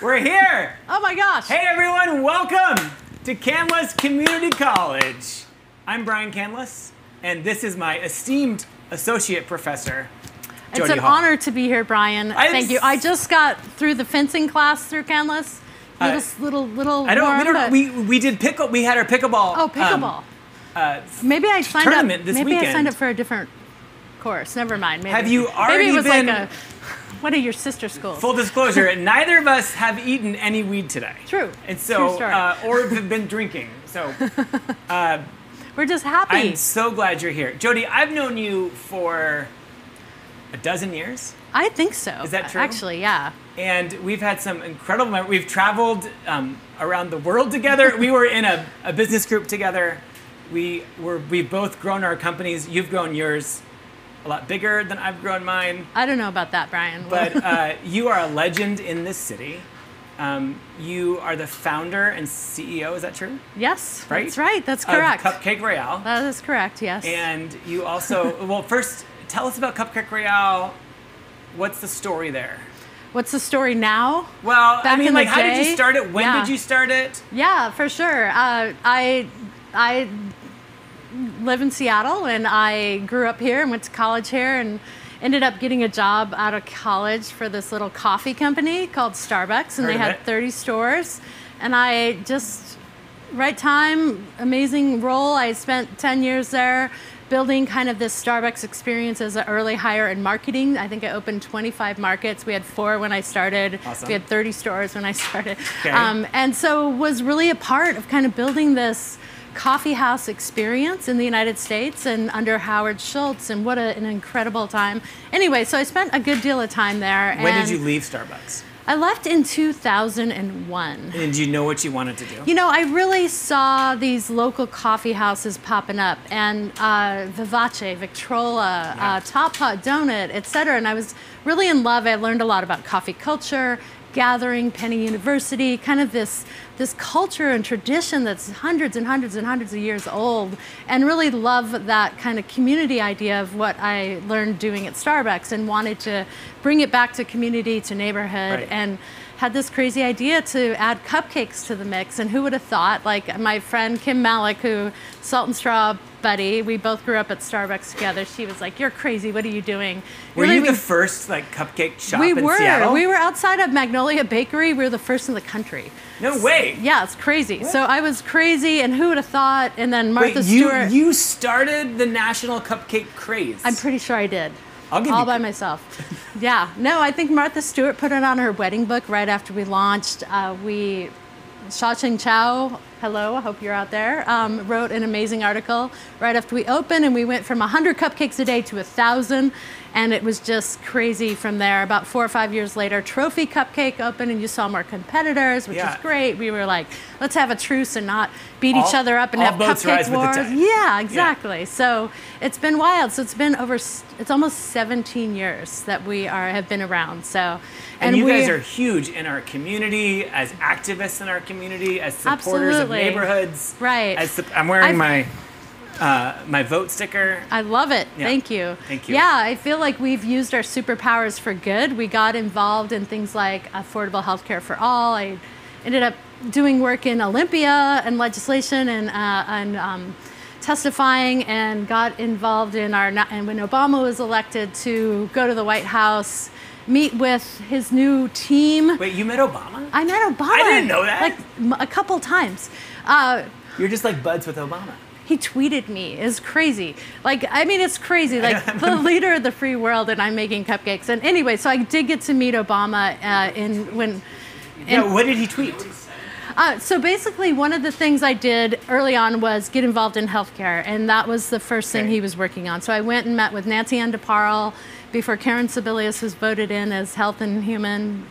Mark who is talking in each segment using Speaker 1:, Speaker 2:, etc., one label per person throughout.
Speaker 1: We're here.
Speaker 2: Oh my gosh.
Speaker 1: Hey everyone, welcome to Canlis Community College. I'm Brian Canlis, and this is my esteemed associate professor, Jody it's
Speaker 2: an
Speaker 1: Hall.
Speaker 2: honor to be here, Brian.
Speaker 1: I'm
Speaker 2: Thank you. I just got through the fencing class through Canlis. Little,
Speaker 1: Uh,
Speaker 2: little, little.
Speaker 1: I don't.
Speaker 2: warm,
Speaker 1: we don't. We we did pickle. We had our pickleball.
Speaker 2: oh,
Speaker 1: um,
Speaker 2: pickleball.
Speaker 1: uh,
Speaker 2: maybe I signed
Speaker 1: tournament
Speaker 2: up.
Speaker 1: this
Speaker 2: maybe I signed up for a different course. Never mind. Maybe.
Speaker 1: Have you
Speaker 2: Maybe
Speaker 1: already
Speaker 2: it was
Speaker 1: been-
Speaker 2: like a one are your sister schools.
Speaker 1: full disclosure: neither of us have eaten any weed today.
Speaker 2: True.
Speaker 1: And
Speaker 2: True
Speaker 1: so,
Speaker 2: story.
Speaker 1: uh, or have been drinking. So, uh,
Speaker 2: We're just happy.
Speaker 1: I'm so glad you're here, Jody. I've known you for a dozen years.
Speaker 2: I think so.
Speaker 1: Is that true?
Speaker 2: Actually, yeah.
Speaker 1: and we've had some incredible we've traveled um, around the world together we were in a, a business group together we were we've both grown our companies you've grown yours a lot bigger than i've grown mine
Speaker 2: I don't know about that, Brian.
Speaker 1: but uh, you are a legend in this city um, you are the founder and ceo is that true
Speaker 2: yes,
Speaker 1: right
Speaker 2: that's right. That's
Speaker 1: Of
Speaker 2: correct.
Speaker 1: cupcake royale
Speaker 2: that is correct. Yes.
Speaker 1: and you also well first tell us about cupcake royale what's the story there
Speaker 2: What's the story now?
Speaker 1: well i mean like how did you start it when
Speaker 2: Yeah.
Speaker 1: did you start it
Speaker 2: Yeah, for sure. Uh, I I live in Seattle, and I grew up here and went to college here, and ended up getting a job out of college for this little coffee company called Starbucks, and
Speaker 1: Heard
Speaker 2: they had
Speaker 1: it.
Speaker 2: 30 stores, and I just right time, amazing role. I spent 10 years there. Building kind of this Starbucks experience as an early hire in marketing. I think I opened 25 markets. We had four when I started.
Speaker 1: Awesome.
Speaker 2: We had 30 stores when I started.
Speaker 1: Okay.
Speaker 2: Um, and so was really a part of kind of building this coffee house experience in the United States and under Howard Schultz and what a, an incredible time. Anyway, so I spent a good deal of time there.
Speaker 1: When did you leave Starbucks?
Speaker 2: I left in 2001.
Speaker 1: And you know what you wanted to do?
Speaker 2: You know, I really saw these local coffee houses popping up, and uh, Vivace, Victrola,
Speaker 1: Yeah.
Speaker 2: uh, Top Pot Donut, etc. And I was really in love. I learned a lot about coffee culture, gathering, Penny University, kind of this this culture and tradition that's hundreds and hundreds and hundreds of years old, and really love that kind of community idea of what I learned doing at Starbucks, and wanted to bring it back to community, to neighborhood,
Speaker 1: Right.
Speaker 2: and had this crazy idea to add cupcakes to the mix. And who would have thought? Like my friend Kim Malek, who Salt and Straw buddy, we both grew up at Starbucks together. She was like, "You're crazy. What are you doing?"
Speaker 1: Were
Speaker 2: Really,
Speaker 1: you the
Speaker 2: we-
Speaker 1: first like cupcake shop
Speaker 2: we
Speaker 1: in
Speaker 2: were.
Speaker 1: Seattle?
Speaker 2: We were outside of Magnolia Bakery. We were the first in the country.
Speaker 1: No way.
Speaker 2: Yeah, it's crazy. So I was crazy, and who would have thought? And then Martha
Speaker 1: Wait, you
Speaker 2: Stewart.
Speaker 1: you started the national cupcake craze.
Speaker 2: I'm pretty sure I did. All by myself. yeah. No, I think Martha Stewart put it on her wedding book right after we launched. Uh, we, Sha Ching Chow, hello, I hope you're out there, um, wrote an amazing article right after we opened, and we went from 100 cupcakes a day to 1,000, and it was just crazy from there. About four or five years later, Trophy Cupcake opened, and you saw more competitors, which
Speaker 1: Yeah.
Speaker 2: is great. We were like, let's have a truce and not beat each other up and have cupcake
Speaker 1: rise with the
Speaker 2: wars. Yeah, exactly. So it's been wild. So it's been over. It's almost 17 years that we are have been around. So,
Speaker 1: and, you
Speaker 2: we,
Speaker 1: guys are huge in our community as activists in our community as supporters
Speaker 2: Absolutely.
Speaker 1: of neighborhoods.
Speaker 2: Right.
Speaker 1: As I'm wearing
Speaker 2: I've-
Speaker 1: my uh, my vote sticker.
Speaker 2: I love it.
Speaker 1: Yeah.
Speaker 2: Thank you.
Speaker 1: Thank you.
Speaker 2: Yeah, I feel like we've used our superpowers for good. We got involved in things like affordable health care for all. I ended up doing work in Olympia and legislation and, uh, and um, testifying and got involved in our, and when Obama was elected to go to the White House, meet with his new team.
Speaker 1: Wait, you met Obama?
Speaker 2: I met Obama.
Speaker 1: I didn't know that.
Speaker 2: Like m- a couple times. Uh,
Speaker 1: You're just like buds with Obama.
Speaker 2: He tweeted me. It's crazy. Like, I mean, it's crazy. Like the leader of the free world, and I'm making cupcakes. And anyway, so I did get to meet Obama uh, in when.
Speaker 1: Yeah, what did he tweet?
Speaker 2: Uh, so basically, one of the things I did early on was get involved in healthcare, and that was the first thing
Speaker 1: Okay.
Speaker 2: he was working on. So I went and met with Nancy Ann DeParle before Karen Sebelius was voted in as Health and Human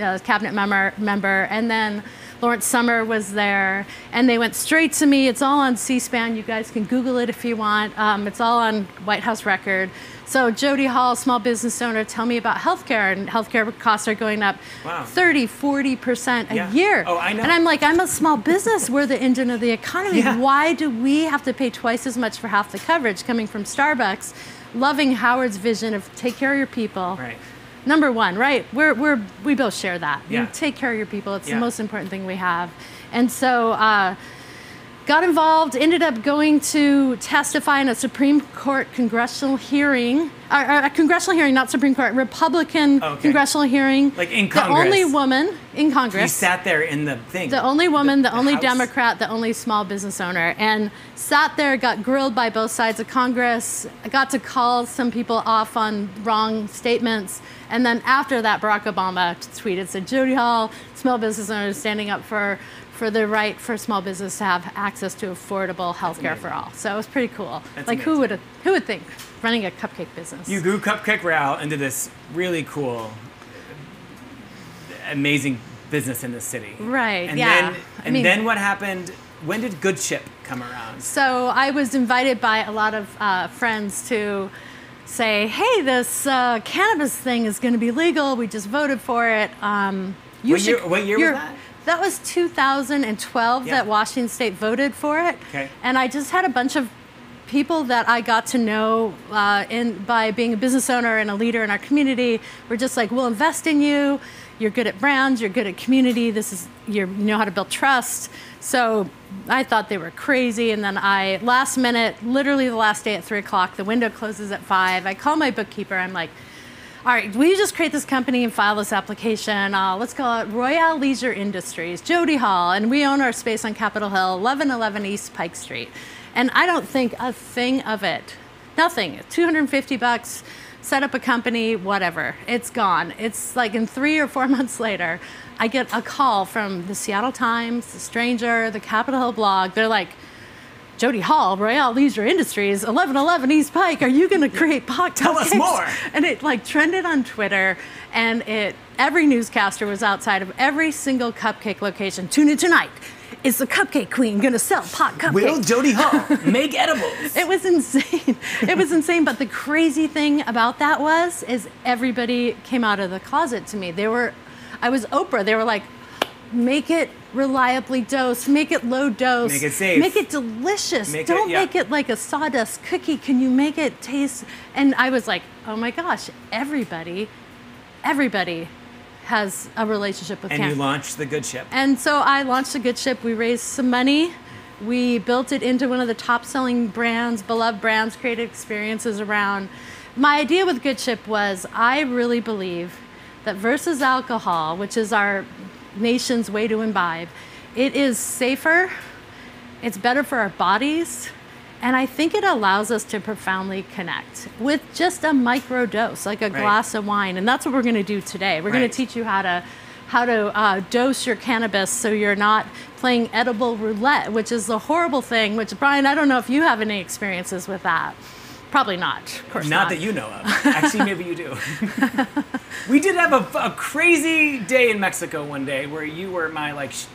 Speaker 2: uh, cabinet member, member, and then Lawrence Summer was there, and they went straight to me. It's all on C-SPAN. You guys can Google it if you want. Um, it's all on White House record. So Jody Hall, small business owner, tell me about healthcare, and healthcare costs are going up
Speaker 1: Wow.
Speaker 2: 30, 40 percent a
Speaker 1: Yeah.
Speaker 2: year.
Speaker 1: Oh, I know.
Speaker 2: And I'm like, I'm a small business. We're the engine of the economy.
Speaker 1: Yeah.
Speaker 2: Why do we have to pay twice as much for half the coverage coming from Starbucks? Loving Howard's vision of take care of your people.
Speaker 1: Right.
Speaker 2: Number one, right? We're, we're, we both share that.
Speaker 1: Yeah.
Speaker 2: You take care of your people. It's
Speaker 1: Yeah.
Speaker 2: the most important thing we have. And so, uh, got involved, ended up going to testify in a Supreme Court congressional hearing, uh, uh, a congressional hearing, not Supreme Court, Republican
Speaker 1: Okay.
Speaker 2: congressional hearing.
Speaker 1: Like in
Speaker 2: The only woman in
Speaker 1: Congress.
Speaker 2: Congress.
Speaker 1: sat there in the thing.
Speaker 2: the only woman, the,
Speaker 1: the
Speaker 2: only
Speaker 1: House.
Speaker 2: Democrat, the only small business owner, and sat there, got grilled by both sides of Congress. I got to call some people off on wrong statements, and then after that, Barack Obama tweeted, said, "Jody Hall, small business owners standing up for." For the right for small business to have access to affordable health care for all, so it was pretty cool.
Speaker 1: That's
Speaker 2: like who would who would think running a cupcake business?
Speaker 1: You grew Cupcake Royale into this really cool, amazing business in the city.
Speaker 2: Right,
Speaker 1: And
Speaker 2: yeah.
Speaker 1: Then,
Speaker 2: I
Speaker 1: and
Speaker 2: mean-
Speaker 1: then what happened? When did Goodship come around?
Speaker 2: So I was invited by a lot of uh, friends to say, "Hey, this uh, cannabis thing is going to be legal. We just voted for it. Um, you
Speaker 1: What
Speaker 2: should."
Speaker 1: year- what year was that?
Speaker 2: That was 2012
Speaker 1: Yeah.
Speaker 2: that Washington State voted for it.
Speaker 1: Okay.
Speaker 2: And I just had a bunch of people that I got to know uh, in by being a business owner and a leader in our community. Were just like, "We'll invest in you. You're good at brands. You're good at community. This is you know how to build trust." So I thought they were crazy, and then I last minute, literally the last day at three o'clock, the window closes at five. I call my bookkeeper. I'm like. All right, will you just create this company and file this application? Uh, let's call it Royale Leisure Industries, Jody Hall, and we own our space on Capitol Hill, 1111 East Pike Street. And I don't think a thing of it. Nothing. 250 bucks, set up a company, whatever. It's gone. It's like in three or four months later, I get a call from the Seattle Times, The Stranger, the Capitol Hill blog. They're like, Jody Hall, Royale Leisure Industries, 1111 East Pike. Are you going to create pot
Speaker 1: Tell us more.
Speaker 2: And it like trended on Twitter, and it every newscaster was outside of every single cupcake location. Tune in tonight. Is the cupcake queen going to sell pot cupcakes?
Speaker 1: Will Jody Hall make edibles?
Speaker 2: It was insane. It was insane. But the crazy thing about that was, is everybody came out of the closet to me. They were, I was Oprah. They were like, make it reliably dosed, make it low dose,
Speaker 1: Make it safe.
Speaker 2: make it delicious.
Speaker 1: Make
Speaker 2: Don't
Speaker 1: yeah.
Speaker 2: make it like a sawdust cookie. Can you make it taste? And I was like, oh my gosh, everybody, everybody has a relationship with
Speaker 1: and
Speaker 2: cannabis.
Speaker 1: you launched the Goodship.
Speaker 2: And so I launched the Goodship. We raised some money. We built it into one of the top selling brands, beloved brands, created experiences around. My idea with Goodship was I really believe that versus alcohol, which is our nation's way to imbibe, it is safer, it's better for our bodies, and I think it allows us to profoundly connect with just a micro dose, like a
Speaker 1: Right.
Speaker 2: glass of wine. And that's what we're going to do today. We're going to teach you how to how to uh, dose your cannabis so you're not playing edible roulette, which is a horrible thing. Which Brian, I don't know if you have any experiences with that. Probably not. Of course
Speaker 1: Not
Speaker 2: not.
Speaker 1: that you know of. Actually, maybe you do. we did have a, a crazy day in Mexico one day where you were my like sh-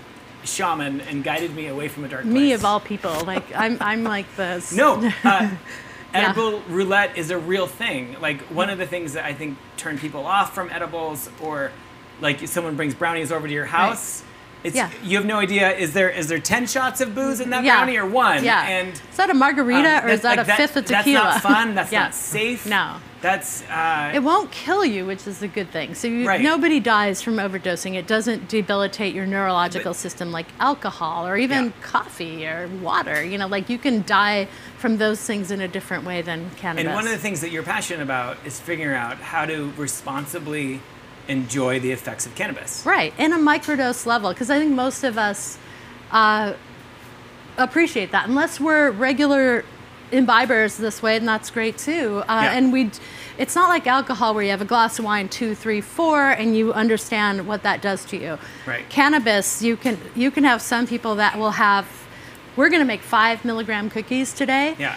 Speaker 1: shaman and guided me away from a dark place.
Speaker 2: Me of all people, like I'm, I'm like the
Speaker 1: No, uh, edible roulette is a real thing. Like one of the things that I think turn people off from edibles, or like someone brings brownies over to your house. It's,
Speaker 2: Yeah.
Speaker 1: You have no idea. Is there is there ten shots of booze in that
Speaker 2: Yeah.
Speaker 1: brownie or one?
Speaker 2: Yeah.
Speaker 1: And
Speaker 2: is that a margarita
Speaker 1: um,
Speaker 2: or is that
Speaker 1: like,
Speaker 2: a fifth of tequila?
Speaker 1: That's not fun. That's
Speaker 2: Yeah.
Speaker 1: not safe.
Speaker 2: No.
Speaker 1: That's uh,
Speaker 2: It won't kill you, which is a good thing. So you,
Speaker 1: Right.
Speaker 2: nobody dies from overdosing. It doesn't debilitate your neurological
Speaker 1: But-
Speaker 2: system like alcohol or even
Speaker 1: Yeah.
Speaker 2: coffee or water. You know, like you can die from those things in a different way than cannabis.
Speaker 1: And one of the things that you're passionate about is figuring out how to responsibly enjoy the effects of cannabis.
Speaker 2: Right, in a microdose level, because I think most of us uh, appreciate that. Unless we're regular imbibers this way, and that's great too. Uh,
Speaker 1: Yeah.
Speaker 2: And we, it's not like alcohol where you have a glass of wine, two, three, four, and you understand what that does to you.
Speaker 1: Right.
Speaker 2: Cannabis, you can you can have some people that will have. We're going to make five milligram cookies today.
Speaker 1: Yeah.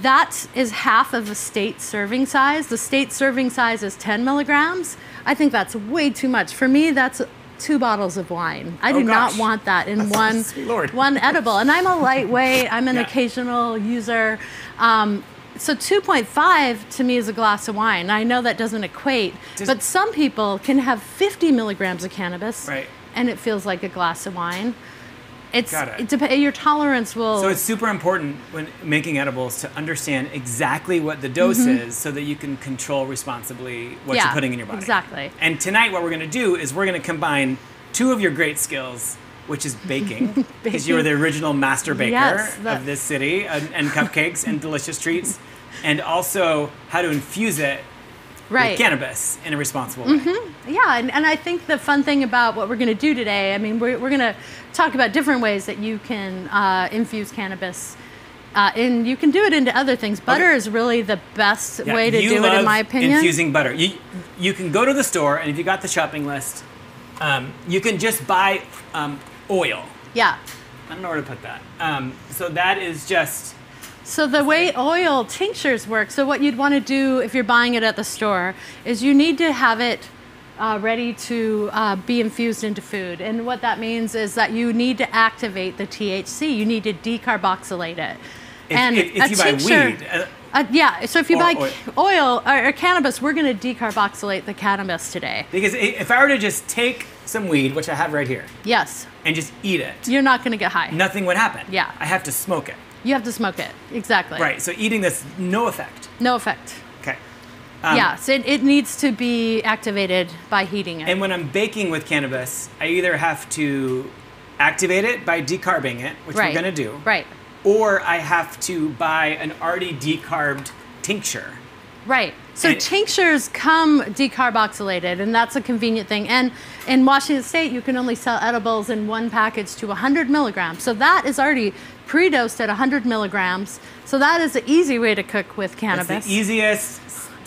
Speaker 2: That is half of a state serving size. The state serving size is 10 milligrams. I think that's way too much. For me, that's two bottles of wine. I do
Speaker 1: Oh, gosh.
Speaker 2: not want that in one one edible. And I'm a lightweight. I'm an
Speaker 1: Yeah.
Speaker 2: occasional user. Um, so 2.5 to me is a glass of wine. I know that doesn't equate,
Speaker 1: Does-
Speaker 2: but some people can have 50 milligrams of cannabis,
Speaker 1: Right.
Speaker 2: and it feels like a glass of wine. It's
Speaker 1: Got it.
Speaker 2: it dep- your tolerance will.
Speaker 1: So it's super important when making edibles to understand exactly what the dose is so that you can control responsibly what
Speaker 2: Mm-hmm. Yeah,
Speaker 1: you're putting in your body.
Speaker 2: exactly.
Speaker 1: And tonight, what we're going to do is we're going to combine two of your great skills, which is baking, because you were the original master baker
Speaker 2: Yes,
Speaker 1: of this city, and, and cupcakes and delicious treats, and also how to infuse it
Speaker 2: right.
Speaker 1: cannabis in a responsible way.
Speaker 2: Yeah, and, and I think the fun thing about what we're going to do today, I mean, we're, we're going to talk about different ways that you can uh, infuse cannabis. Uh, and you can do it into other things. Butter
Speaker 1: Okay.
Speaker 2: is really the best
Speaker 1: Yeah,
Speaker 2: way to do it, in my opinion.
Speaker 1: Infusing butter. You you can go to the store and if you got the shopping list, um, you can just buy um, oil.
Speaker 2: yeah.
Speaker 1: I don't know where to put that. Um, so that is just
Speaker 2: So the way oil tinctures work, so what you'd want to do if you're buying it at the store is you need to have it uh, ready to uh, be infused into food. And what that means is that you need to activate the THC. You need to decarboxylate it.
Speaker 1: if,
Speaker 2: and
Speaker 1: if, if
Speaker 2: a
Speaker 1: you buy
Speaker 2: tincture-
Speaker 1: weed. Uh,
Speaker 2: Uh, yeah, so if you
Speaker 1: Or
Speaker 2: buy
Speaker 1: oil.
Speaker 2: oil or, or cannabis, we're going to decarboxylate the cannabis today.
Speaker 1: because if I were to just take some weed, which I have right here,
Speaker 2: Yes,
Speaker 1: and just eat it,
Speaker 2: you're not going to get high.
Speaker 1: nothing would happen.
Speaker 2: Yeah.
Speaker 1: I have to smoke it.
Speaker 2: You have to smoke it. Exactly.
Speaker 1: Right. So eating this, no effect.
Speaker 2: No effect.
Speaker 1: Okay. Um,
Speaker 2: yeah, so it, it needs to be activated by heating it.
Speaker 1: And when I'm baking with cannabis, I either have to activate it by decarbing it, which
Speaker 2: right.
Speaker 1: we're going to do.
Speaker 2: Right.
Speaker 1: or I have to buy an already decarbed tincture.
Speaker 2: Right. So
Speaker 1: And-
Speaker 2: tinctures come decarboxylated, and that's a convenient thing. And in Washington State, you can only sell edibles in one package to 100 milligrams. So that is already pre-dosed at 100 milligrams. So that is an easy way to cook with
Speaker 1: It's
Speaker 2: cannabis.
Speaker 1: the easiest,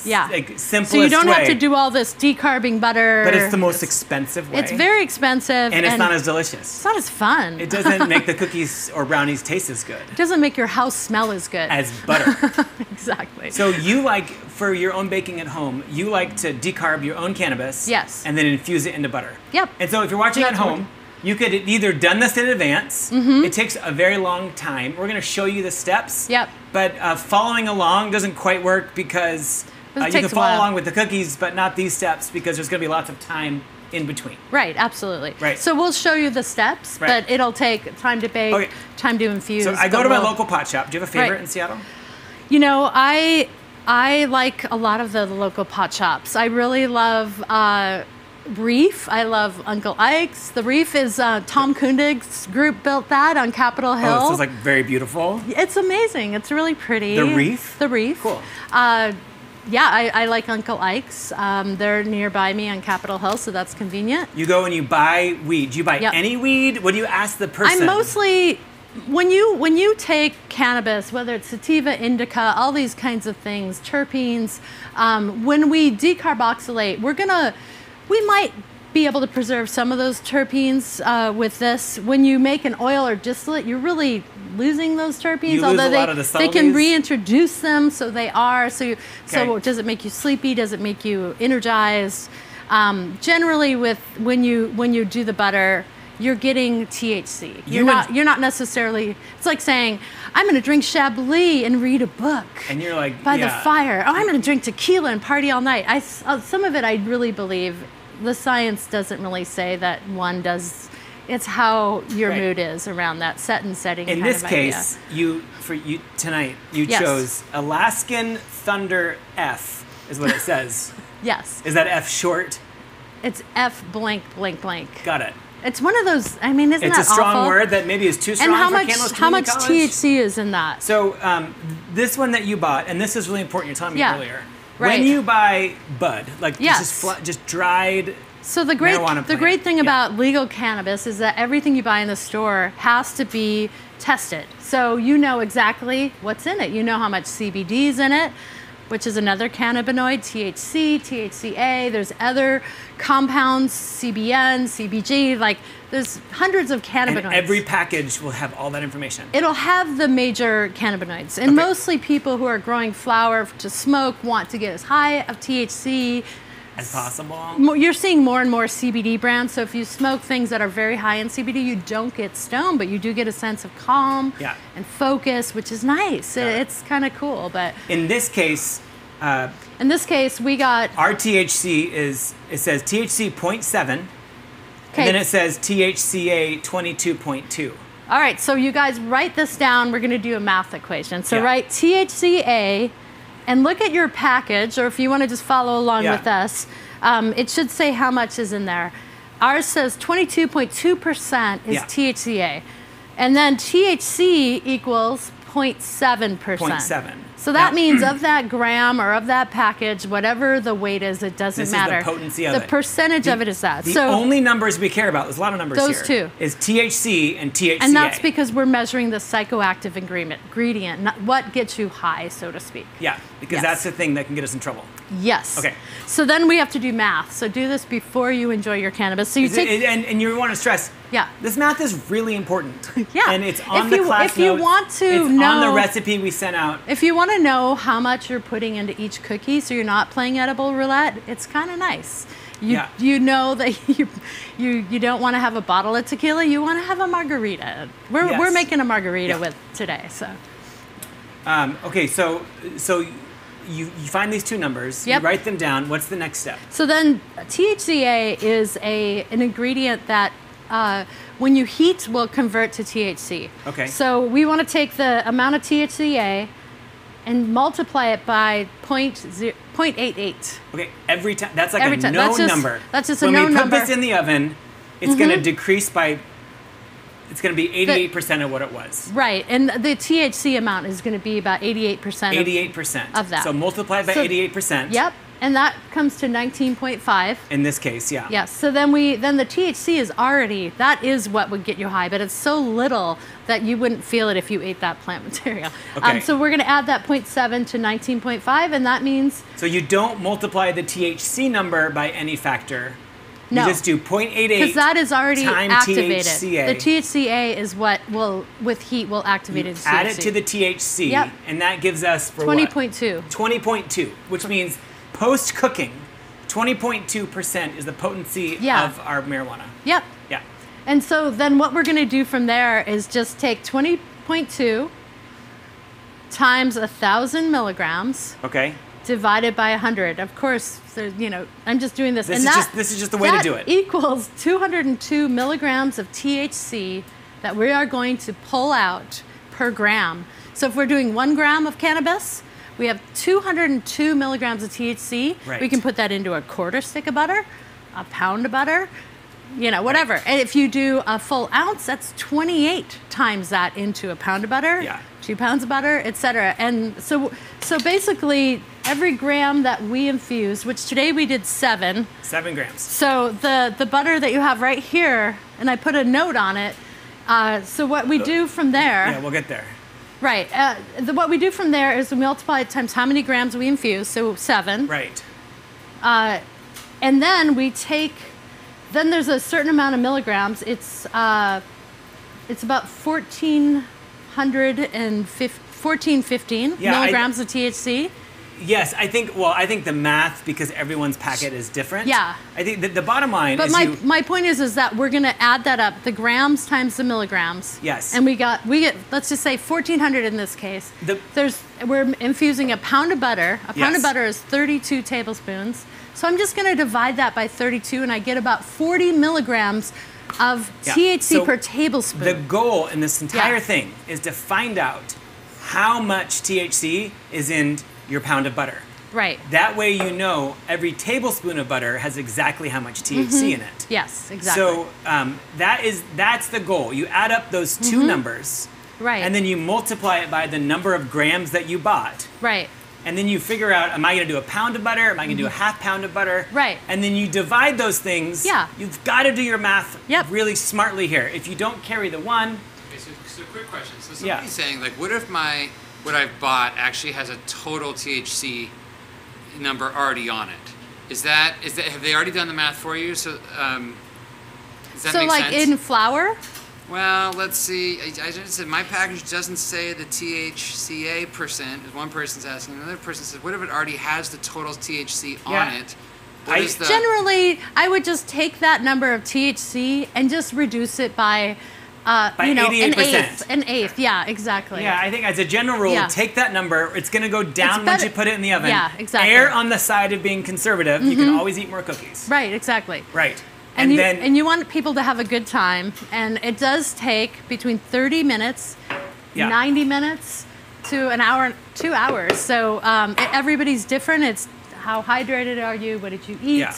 Speaker 2: Yeah.
Speaker 1: like simplest
Speaker 2: so you don't have to do all this decarbing butter.
Speaker 1: But it's the most expensive way.
Speaker 2: It's very expensive,
Speaker 1: and it's not as delicious.
Speaker 2: it's not as fun.
Speaker 1: It doesn't make the cookies or brownies taste as good
Speaker 2: It doesn't make your house smell as good.
Speaker 1: as butter.
Speaker 2: exactly.
Speaker 1: so you like for your own baking at home, you like to decarb your own cannabis.
Speaker 2: Yes.
Speaker 1: And then infuse it into butter.
Speaker 2: Yep.
Speaker 1: And so if you're watching at
Speaker 2: That's what-
Speaker 1: home, you could have either done this in advance. It takes a very long time. We're going to show you the steps.
Speaker 2: Mm-hmm. Yep.
Speaker 1: But uh, following along doesn't quite work because uh, you can follow along with the cookies, but not these steps because there's going to be lots of time in between.
Speaker 2: Right, absolutely.
Speaker 1: Right.
Speaker 2: So we'll show you the steps,
Speaker 1: Right.
Speaker 2: but it'll take time to bake,
Speaker 1: Okay.
Speaker 2: time to infuse.
Speaker 1: So I go to my
Speaker 2: we'll-
Speaker 1: local pot shop. Do you have a favorite
Speaker 2: Right.
Speaker 1: in Seattle?
Speaker 2: You know, I I like a lot of the local pot shops. I really love uh, Reef. I love Uncle Ike's. The Reef is uh, Tom Kundig's group built that on Capitol Hill.
Speaker 1: Oh, this is like very beautiful.
Speaker 2: It's amazing. It's really pretty.
Speaker 1: The Reef?
Speaker 2: The Reef.
Speaker 1: Cool.
Speaker 2: Uh, yeah, I, I like Uncle Ike's. Um, they're nearby me on Capitol Hill, so that's convenient.
Speaker 1: You go and you buy weed. Do you buy
Speaker 2: Yep.
Speaker 1: any weed? What do you ask the person?
Speaker 2: I'm mostly when you when you take cannabis, whether it's sativa, indica, all these kinds of things, terpenes. Um, when we decarboxylate, we're gonna we might be able to preserve some of those terpenes uh, with this. When you make an oil or distillate, you're really losing those terpenes.
Speaker 1: You lose
Speaker 2: although
Speaker 1: a
Speaker 2: they
Speaker 1: lot of the
Speaker 2: they can reintroduce them, so they are. So you, so does it make you sleepy? Does it make you energized? Um, generally, with when you when you do the butter, you're getting THC. You're
Speaker 1: You
Speaker 2: not you're not necessarily. It's like saying I'm going to drink Chablis and read a book
Speaker 1: And you're like,
Speaker 2: by
Speaker 1: yeah.
Speaker 2: the fire. Oh, I'm going to drink tequila and party all night. I uh, some of it I really believe. The science doesn't really say that one does. It's how your
Speaker 1: Right.
Speaker 2: mood is around that set and setting.
Speaker 1: In this
Speaker 2: of idea.
Speaker 1: case, you for you tonight you
Speaker 2: Yes.
Speaker 1: chose Alaskan Thunder F is what it says.
Speaker 2: yes,
Speaker 1: is that F short?
Speaker 2: it's F blank blank blank.
Speaker 1: Got it.
Speaker 2: It's one of those. I mean, isn't
Speaker 1: It's a strong
Speaker 2: awful?
Speaker 1: word that maybe is too strong
Speaker 2: And how much how much
Speaker 1: College.
Speaker 2: THC is in that?
Speaker 1: So um, this one that you bought, and this is really important. You're telling me
Speaker 2: Yeah.
Speaker 1: earlier.
Speaker 2: Right.
Speaker 1: When you buy bud, like
Speaker 2: Yes.
Speaker 1: just fla- just dried,
Speaker 2: So the great the
Speaker 1: plant.
Speaker 2: great thing
Speaker 1: Yeah.
Speaker 2: about legal cannabis is that everything you buy in the store has to be tested. So you know exactly what's in it. You know how much CBD is in it, which is another cannabinoid, THC, THCA. There's other compounds, CBN, CBG. Like there's hundreds of cannabinoids.
Speaker 1: and every package will have all that information.
Speaker 2: It'll have the major cannabinoids, and
Speaker 1: Okay.
Speaker 2: mostly people who are growing flower to smoke want to get as high of THC
Speaker 1: as possible.
Speaker 2: You're seeing more and more CBD brands. So if you smoke things that are very high in CBD, you don't get stoned, but you do get a sense of calm
Speaker 1: Yeah.
Speaker 2: and focus, which is nice.
Speaker 1: It.
Speaker 2: It's kind of cool. But
Speaker 1: In this case, uh,
Speaker 2: in this case, we got
Speaker 1: our THC is it says THC 0.7, and then it says THCA 22.2.
Speaker 2: All right, so you guys write this down. We're going to do a math equation. So
Speaker 1: Yeah.
Speaker 2: write THCA and look at your package, or if you want to just follow along
Speaker 1: Yeah.
Speaker 2: with us, um, it should say how much is in there. Ours says 22.2% is
Speaker 1: Yeah.
Speaker 2: THCA. And then THC equals 0.7%.
Speaker 1: 0.7.
Speaker 2: So that
Speaker 1: Now-
Speaker 2: means of that gram or of that package, whatever the weight is, it doesn't
Speaker 1: This is the
Speaker 2: matter.
Speaker 1: potency of
Speaker 2: the
Speaker 1: it.
Speaker 2: percentage of it is that.
Speaker 1: The
Speaker 2: so
Speaker 1: only numbers we care about, there's a lot of numbers
Speaker 2: Those
Speaker 1: here,
Speaker 2: two.
Speaker 1: is THC and THCA.
Speaker 2: And that's because we're measuring the psychoactive ingredient, ingredient, not what gets you high, so to speak.
Speaker 1: Yeah, because
Speaker 2: Yes.
Speaker 1: that's the thing that can get us in trouble.
Speaker 2: Yes.
Speaker 1: Okay.
Speaker 2: So then we have to do math. So do this before you enjoy your cannabis. So you
Speaker 1: Is it-
Speaker 2: take.
Speaker 1: and, and you want to stress,
Speaker 2: Yeah.
Speaker 1: this math is really important.
Speaker 2: Yeah.
Speaker 1: And it's on
Speaker 2: If
Speaker 1: the
Speaker 2: you-
Speaker 1: class
Speaker 2: if you want to
Speaker 1: it's on the recipe we sent out.
Speaker 2: if you want to know how much you're putting into each cookie, so you're not playing edible roulette, it's kind of nice. You,
Speaker 1: Yeah.
Speaker 2: you know that you, you you don't want to have a bottle of tequila. You want to have a margarita. We're,
Speaker 1: Yes.
Speaker 2: we're making a margarita
Speaker 1: Yeah.
Speaker 2: with today. So
Speaker 1: Um, okay, so so you, you find these two numbers,
Speaker 2: Yep.
Speaker 1: you write them down. What's the next step?
Speaker 2: So then THCA is a an ingredient that uh, when you heat will convert to THC.
Speaker 1: Okay.
Speaker 2: So we want to take the amount of THCA and multiply it by point zero, 0.88.
Speaker 1: Okay, every time that's like
Speaker 2: Every
Speaker 1: a
Speaker 2: time.
Speaker 1: known
Speaker 2: That's just-
Speaker 1: number.
Speaker 2: that's just a
Speaker 1: when
Speaker 2: known
Speaker 1: we put
Speaker 2: number.
Speaker 1: this in the oven, it's mm-hmm. going to decrease by. It's going to be eighty-eight percent of what it was.
Speaker 2: Right, and the THC amount is going to be about 88%.
Speaker 1: Eighty-eight percent
Speaker 2: of that.
Speaker 1: So multiply by
Speaker 2: So-
Speaker 1: eighty-eight percent.
Speaker 2: Yep, and that comes to 19.5.
Speaker 1: In this case, yeah.
Speaker 2: Yes. So then we then the THC is already that is what would get you high, but it's so little that you wouldn't feel it if you ate that plant material.
Speaker 1: Okay.
Speaker 2: Um, so we're going to add that 0.7 to 19.5, and that means
Speaker 1: So you don't multiply the THC number by any factor.
Speaker 2: No.
Speaker 1: You just do 0.88
Speaker 2: because that is already activated.
Speaker 1: THCA.
Speaker 2: The THCA is what will with heat will activate it.
Speaker 1: Add it to the THC,
Speaker 2: Yep.
Speaker 1: and that gives us for what?
Speaker 2: 20.2.
Speaker 1: 20.2, which means post cooking, 20.2% is the potency
Speaker 2: Yeah.
Speaker 1: of our marijuana.
Speaker 2: Yep.
Speaker 1: Yeah.
Speaker 2: And so then what we're going to do from there is just take 20.2 times a thousand milligrams
Speaker 1: Okay.
Speaker 2: divided by 100. Of course, there, you know, I'm just doing this.
Speaker 1: This
Speaker 2: and
Speaker 1: is
Speaker 2: that,
Speaker 1: just- this is just the way to do it.
Speaker 2: equals 202 milligrams of THC that we are going to pull out per gram. So if we're doing one gram of cannabis, we have 202 milligrams of THC.
Speaker 1: Right.
Speaker 2: We can put that into a quarter stick of butter, a pound of butter, you know, whatever. And if you do a full ounce, that's 28 times that into a pound of butter,
Speaker 1: Yeah.
Speaker 2: two pounds of butter, etc. And so, so basically, every gram that we infuse, which today we did seven.
Speaker 1: Seven grams.
Speaker 2: So the the butter that you have right here, and I put a note on it. Uh, so what we do from there,
Speaker 1: Yeah, we'll get there.
Speaker 2: Right? Uh, the, what we do from there is we multiply it times how many grams we infuse, so seven.
Speaker 1: Right.
Speaker 2: Uh, and then we take, then there's a certain amount of milligrams. It's uh, it's about 1415, 1415
Speaker 1: Yeah, I-
Speaker 2: milligrams of THC.
Speaker 1: Yes, I think. Well, I think the math because everyone's packet is different.
Speaker 2: Yeah.
Speaker 1: I think the, the bottom line
Speaker 2: But
Speaker 1: is
Speaker 2: my,
Speaker 1: you.
Speaker 2: my point is is that we're gonna add that up, the grams times the milligrams.
Speaker 1: Yes.
Speaker 2: And we got we get let's just say 1400 in this case.
Speaker 1: The-
Speaker 2: There's we're infusing a pound of butter. A pound
Speaker 1: Yes.
Speaker 2: of butter is 32 tablespoons. So I'm just gonna divide that by 32, and I get about 40 milligrams of
Speaker 1: Yeah.
Speaker 2: THC
Speaker 1: So
Speaker 2: per tablespoon.
Speaker 1: The goal in this entire
Speaker 2: Yeah.
Speaker 1: thing is to find out how much THC is in your pound of butter.
Speaker 2: right.
Speaker 1: That way, you know every tablespoon of butter has exactly how much THC in it.
Speaker 2: Yes, exactly.
Speaker 1: So um, that is that's the goal. You add up those 2 numbers,
Speaker 2: Mm-hmm. right.
Speaker 1: and then you multiply it by the number of grams that you bought,
Speaker 2: right.
Speaker 1: and then you figure out: Am I going to do a pound of butter? Am I going to do a half pound of butter?
Speaker 2: Mm-hmm. Right.
Speaker 1: And then you divide those things.
Speaker 2: Yeah.
Speaker 1: You've got to do your math
Speaker 2: Yep.
Speaker 1: really smartly here. If you don't carry the one,
Speaker 3: Okay, so, so quick question. So
Speaker 1: Yeah.
Speaker 3: somebody's saying like, what if my what I've bought actually has a total THC number already on it? Is that is that have they already done the math for you? So um, does that
Speaker 2: so
Speaker 3: make
Speaker 2: like
Speaker 3: sense?
Speaker 2: in flower,
Speaker 3: well, let's see. I, I just said my package doesn't say the THCA percent. One person's asking. Another person says, what if it already has the total THC on
Speaker 1: Yeah.
Speaker 3: it? What
Speaker 1: I-
Speaker 3: is the
Speaker 2: generally I would just take that number of THC and just reduce it by, uh,
Speaker 1: By
Speaker 2: you know, an
Speaker 1: 88%.
Speaker 2: eighth. An eighth, yeah, exactly.
Speaker 1: yeah, I think as a general rule,
Speaker 2: Yeah.
Speaker 1: take that number. It's going to go down once
Speaker 2: better-
Speaker 1: you put it in the oven.
Speaker 2: Yeah, exactly.
Speaker 1: Err on the side of being conservative. You can always eat more cookies.
Speaker 2: Right, exactly.
Speaker 1: Right.
Speaker 2: and, you,
Speaker 1: then
Speaker 2: and you want people to have a good time and it does take between 30 minutes
Speaker 1: Yeah.
Speaker 2: 90 minutes to an hour two hours so um, e- everybody's different it's how hydrated are you what did you eat
Speaker 1: Yeah.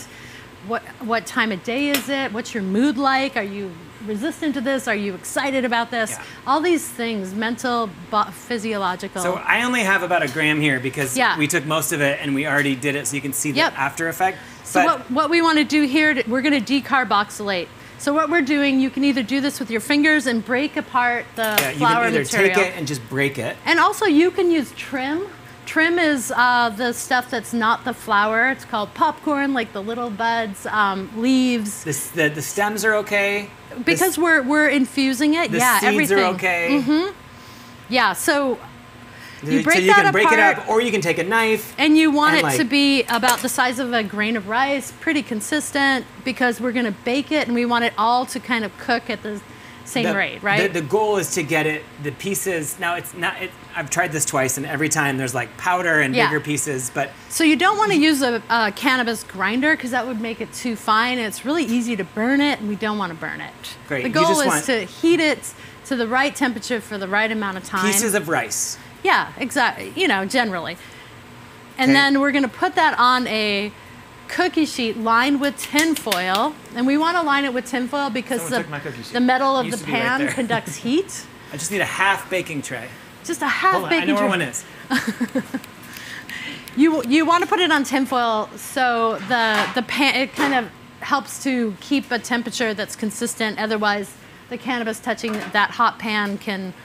Speaker 2: what what time of day is it what's your mood like are you resistant to this are you excited about this
Speaker 1: Yeah.
Speaker 2: all these things mental physiological
Speaker 1: So I only have about a gram here because
Speaker 2: Yeah.
Speaker 1: we took most of it and we already did it, so you can see the
Speaker 2: Yep.
Speaker 1: after effect.
Speaker 2: So
Speaker 1: But
Speaker 2: what, what we want to do here, to- we're going to decarboxylate. So what we're doing, you can either do this with your fingers and break apart the
Speaker 1: yeah, you can either
Speaker 2: material.
Speaker 1: take it and just break it.
Speaker 2: And also you can use trim. Trim is uh, the stuff that's not the flower. It's called popcorn, like the little buds, um, leaves.
Speaker 1: This, the, the stems are okay.
Speaker 2: Because
Speaker 1: s-
Speaker 2: we're, we're infusing it.
Speaker 1: the
Speaker 2: yeah,
Speaker 1: seeds
Speaker 2: everything.
Speaker 1: are okay. Mhm.
Speaker 2: Yeah, so you
Speaker 1: so
Speaker 2: break
Speaker 1: you
Speaker 2: that
Speaker 1: can break it
Speaker 2: apart.
Speaker 1: up, or you can take a knife.
Speaker 2: And you want
Speaker 1: And,
Speaker 2: it to be about the size of a grain of rice, pretty consistent, because we're going to bake it and we want it all to kind of cook at the same
Speaker 1: the,
Speaker 2: rate, right?
Speaker 1: The, the goal is to get it the pieces. Now it's not. It, I've tried this twice, and every time there's like powder and
Speaker 2: Yeah.
Speaker 1: bigger pieces. But
Speaker 2: so you don't want to use a, a cannabis grinder because that would make it too fine, and it's really easy to burn it, and we don't want to burn it.
Speaker 1: Great.
Speaker 2: The goal is to heat it to the right temperature for the right amount of time.
Speaker 1: pieces of rice.
Speaker 2: Yeah, exactly. You know, generally. And
Speaker 1: Okay.
Speaker 2: then we're going to put that on a cookie sheet lined with tin foil. And we want to line it with tin foil because the,
Speaker 1: took my cookie sheet.
Speaker 2: the metal of the
Speaker 1: to be right
Speaker 2: pan conducts heat.
Speaker 1: I just need a half baking tray.
Speaker 2: Just a half
Speaker 1: Hold on, I
Speaker 2: baking
Speaker 1: know where one is.
Speaker 2: You you want to put it on tinfoil so the the pan it kind of helps to keep a temperature that's consistent. Otherwise, the cannabis touching that hot pan can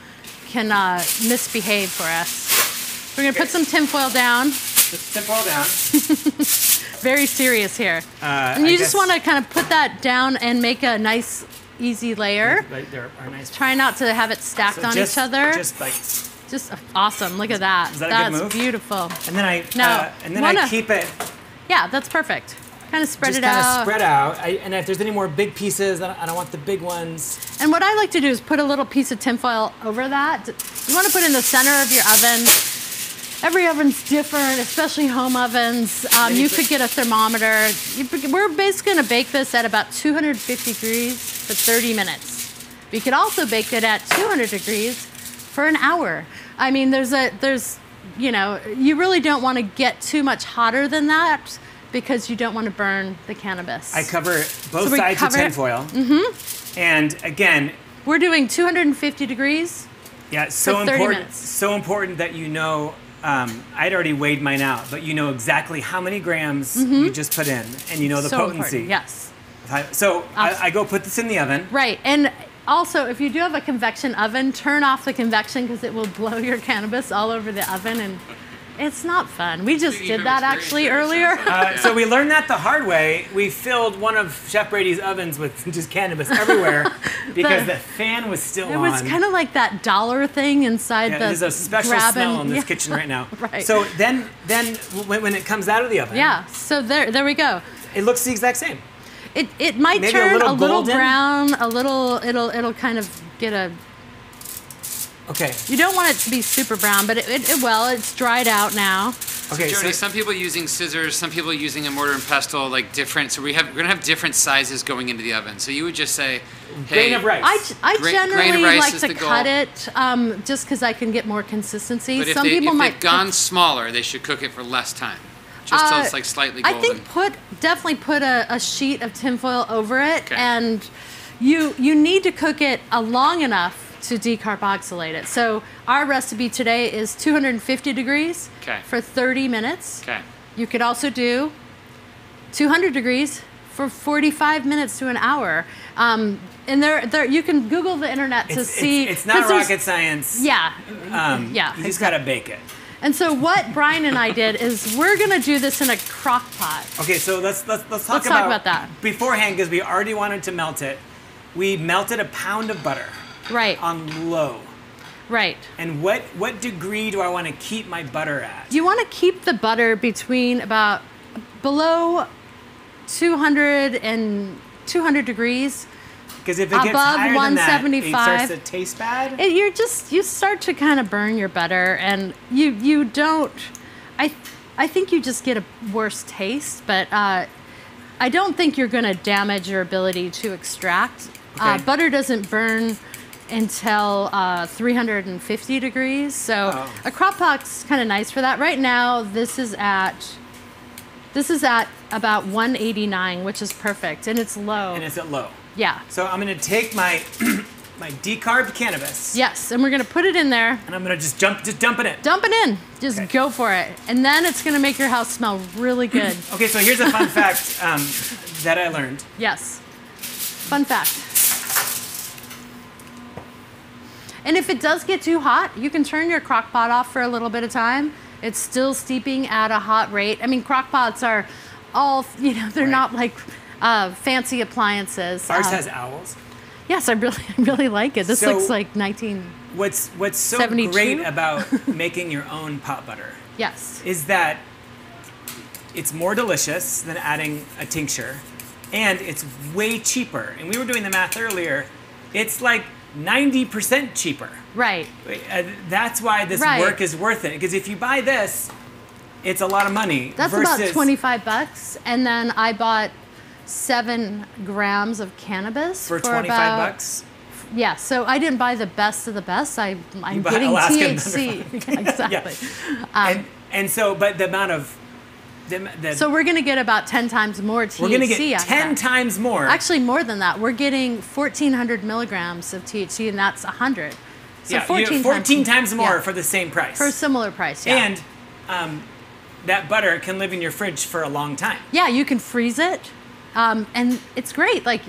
Speaker 2: can uh, misbehave for us. We're gonna put some tinfoil down.
Speaker 1: Just tip all down.
Speaker 2: Very serious here.
Speaker 1: Uh,
Speaker 2: and you
Speaker 1: I
Speaker 2: just want to kind of put that down and make a nice, easy layer.
Speaker 1: Like there are nice.
Speaker 2: Try not to have it stacked
Speaker 1: So
Speaker 2: on
Speaker 1: just,
Speaker 2: each other.
Speaker 1: Just like,
Speaker 2: Just awesome. Look at that.
Speaker 1: Is that a good
Speaker 2: That's
Speaker 1: move?
Speaker 2: beautiful.
Speaker 1: and then I
Speaker 2: Now,
Speaker 1: uh, and then I
Speaker 2: wanna-
Speaker 1: keep it
Speaker 2: Yeah, that's perfect. Kind of spread
Speaker 1: just
Speaker 2: it
Speaker 1: kind of
Speaker 2: out.
Speaker 1: spread out. I, and if there's any more big pieces, I don't, I don't want the big ones.
Speaker 2: And what I like to do is put a little piece of tinfoil over that. You want to put it in the center of your oven. Every oven's different, especially home ovens. Um, you could get a thermometer. We're basically going to bake this at about 250 degrees for 30 minutes. You could also bake it at 200 degrees for an hour. I mean, there's a there's you know you really don't want to get too much hotter than that because you don't want to burn the cannabis.
Speaker 1: I cover both
Speaker 2: we
Speaker 1: sides
Speaker 2: cover
Speaker 1: with tinfoil. Mm-hmm. And again,
Speaker 2: We're doing 250 degrees.
Speaker 1: yeah, so important.
Speaker 2: minutes.
Speaker 1: So important that you know. Um, I'd already weighed mine out, but you know exactly how many grams you just put in, and you know the
Speaker 2: Mm-hmm. so
Speaker 1: potency.
Speaker 2: important. Yes.
Speaker 1: So I, I go put this in the oven.
Speaker 2: Right. And also, if you do have a convection oven, turn off the convection because it will blow your cannabis all over the oven and it's not fun. We just did that actually earlier.
Speaker 3: sounds like-
Speaker 1: Uh, so we learned that the hard way. We filled one of Chef Brady's ovens with just cannabis everywhere because the,
Speaker 2: The-
Speaker 1: fan was still
Speaker 2: It
Speaker 1: on.
Speaker 2: was kind of like that dollar thing inside
Speaker 1: yeah,
Speaker 2: the
Speaker 1: there's a special
Speaker 2: grabbing-
Speaker 1: smell in this
Speaker 2: yeah.
Speaker 1: kitchen right now.
Speaker 2: Right.
Speaker 1: So then, then when, when it comes out of the oven,
Speaker 2: Yeah. So there, there we go.
Speaker 1: it looks the exact same.
Speaker 2: It, it might
Speaker 1: Maybe
Speaker 2: turn a
Speaker 1: little
Speaker 2: little, brown, a little. It'll it'll kind of get a.
Speaker 1: Okay.
Speaker 2: You don't want it to be super brown, but it, it, it well, it's dried out now.
Speaker 1: Okay.
Speaker 3: Jody,
Speaker 1: so,
Speaker 3: some people using scissors, some people using a mortar and pestle, like different. So we have we're gonna have different sizes going into the oven. So you would just say, hey,
Speaker 1: grain of rice.
Speaker 2: I, I
Speaker 3: Grain- grain of
Speaker 2: generally
Speaker 3: rice
Speaker 2: like to cut it um, just because I can get more consistency.
Speaker 3: But if,
Speaker 2: Some
Speaker 3: they,
Speaker 2: people
Speaker 3: if
Speaker 2: might
Speaker 3: they've gone
Speaker 2: put-
Speaker 3: smaller, they should cook it for less time, just till
Speaker 2: Uh,
Speaker 3: it's like slightly golden.
Speaker 2: I think put definitely put a, a sheet of tinfoil over it,
Speaker 3: Okay.
Speaker 2: and you you need to cook it uh, long enough to decarboxylate it. So our recipe today is 250 degrees
Speaker 3: Okay.
Speaker 2: for 30 minutes.
Speaker 3: okay.
Speaker 2: You could also do 200 degrees for 45 minutes to an hour. Um, and there, there, you can Google the internet to
Speaker 1: it's,
Speaker 2: see.
Speaker 1: it's, it's not
Speaker 2: 'cause there's-
Speaker 1: rocket science.
Speaker 2: Yeah,
Speaker 1: Um,
Speaker 2: yeah,
Speaker 1: You just gotta bake it.
Speaker 2: and so what Brian and I did is we're gonna do this in a crock pot.
Speaker 1: Okay, so let's let's let's talk
Speaker 2: Let's
Speaker 1: about
Speaker 2: talk about that.
Speaker 1: beforehand because we already wanted to melt it. We melted a pound of butter
Speaker 2: Right,
Speaker 1: on low.
Speaker 2: right.
Speaker 1: And what what degree do I want to keep my butter at?
Speaker 2: Do you want to keep the butter between about below 200 and 200 degrees.
Speaker 1: Because if it gets
Speaker 2: above
Speaker 1: higher than that, it starts to taste bad.
Speaker 2: It, you're just you start to kind of burn your butter, and you you don't. I I think you just get a worse taste, but uh, I don't think you're going to damage your ability to extract. Uh,
Speaker 1: Okay.
Speaker 2: butter doesn't burn until uh, 350 degrees, so
Speaker 1: Oh.
Speaker 2: a crock pot's kind of nice for that. Right now, this is at this is at about 189, which is perfect, and it's low.
Speaker 1: And it's at low.
Speaker 2: yeah.
Speaker 1: So I'm gonna take my my decarbed cannabis
Speaker 2: Yes, and we're going to put it in there.
Speaker 1: and I'm gonna just jump just dump it in.
Speaker 2: Dump it in. Just
Speaker 1: Okay.
Speaker 2: go for it, and then it's going to make your house smell really good.
Speaker 1: Okay, so here's a fun fact um, that I learned.
Speaker 2: Yes. Fun fact. And if it does get too hot, you can turn your crock pot off for a little bit of time. It's still steeping at a hot rate. I mean, crock pots are all, you know, they're
Speaker 1: Right.
Speaker 2: not like uh, fancy appliances.
Speaker 1: Ours
Speaker 2: Um,
Speaker 1: has owls.
Speaker 2: Yes, I really, I really like it. This
Speaker 1: So-
Speaker 2: looks like 19.
Speaker 1: What's what's so
Speaker 2: 72?
Speaker 1: great about making your own pot butter
Speaker 2: Yes.
Speaker 1: is that it's more delicious than adding a tincture, and it's way cheaper. And we were doing the math earlier. It's like 90% cheaper.
Speaker 2: Right.
Speaker 1: Uh, that's why this
Speaker 2: Right.
Speaker 1: work is worth it. Because if you buy this, it's a lot of money.
Speaker 2: That's
Speaker 1: versus,
Speaker 2: about 25 bucks. And then I bought seven grams of cannabis
Speaker 1: for 25
Speaker 2: about,
Speaker 1: bucks.
Speaker 2: Yeah, so I didn't buy the best of the best. I, I'm getting
Speaker 1: Alaskan
Speaker 2: THC. Yeah, exactly.
Speaker 1: and and so, but the amount of the,
Speaker 2: Um, So we're going to get about 10 times more THC
Speaker 1: we're gonna get 10 times more.
Speaker 2: Actually, more than that. We're getting 1,400 milligrams of THC, and that's 100. So
Speaker 1: yeah,
Speaker 2: 14,
Speaker 1: you get 14 times, more
Speaker 2: yeah,
Speaker 1: for the same price.
Speaker 2: for a similar price. Yeah.
Speaker 1: And um, that butter can live in your fridge for a long time.
Speaker 2: yeah, you can freeze it, um, and it's great. Like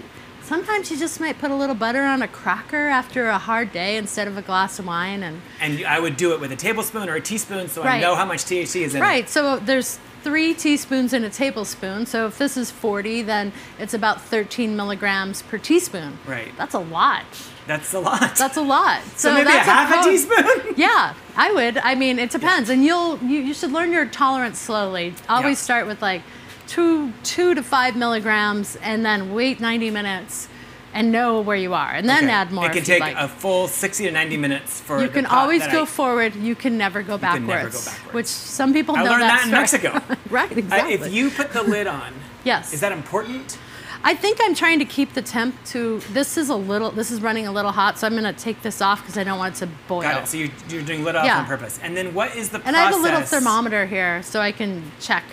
Speaker 2: sometimes you just might put a little butter on a cracker after a hard day instead of a glass of wine, and
Speaker 1: And I would do it with a tablespoon or a teaspoon so I know how much THC is in it.
Speaker 2: Right. So there's three teaspoons in a tablespoon. So if this is 40, then it's about 13 milligrams per teaspoon.
Speaker 1: Right.
Speaker 2: That's a lot.
Speaker 1: That's a lot.
Speaker 2: That's a lot.
Speaker 1: so,
Speaker 2: So,
Speaker 1: maybe
Speaker 2: that's
Speaker 1: a half a,
Speaker 2: po-
Speaker 1: teaspoon?
Speaker 2: Yeah, I would. I mean, it depends, and you'll you, you should learn your tolerance slowly. Always
Speaker 1: Yeah.
Speaker 2: start with like two two to five milligrams, and then wait 90 minutes, and know where you are, and then
Speaker 1: Okay.
Speaker 2: add more.
Speaker 1: It can take
Speaker 2: like.
Speaker 1: a full 60 to 90 minutes for
Speaker 2: You can always go
Speaker 1: I-
Speaker 2: forward. You can never go
Speaker 1: can
Speaker 2: backwards.
Speaker 1: never go backwards.
Speaker 2: Which some people
Speaker 1: I
Speaker 2: know
Speaker 1: learned that in
Speaker 2: story.
Speaker 1: Mexico.
Speaker 2: right.
Speaker 1: Uh,
Speaker 2: Exactly.
Speaker 1: if you put the lid on,
Speaker 2: yes.
Speaker 1: is that important?
Speaker 2: I think I'm trying to keep the temp to. This is a little. This is running a little hot, so I'm going to take this off because I don't want it to boil.
Speaker 1: Got it. So you're, you're doing lid off
Speaker 2: Yeah.
Speaker 1: on purpose. And then what is the
Speaker 2: and
Speaker 1: process?
Speaker 2: I have a little thermometer here, so I can check.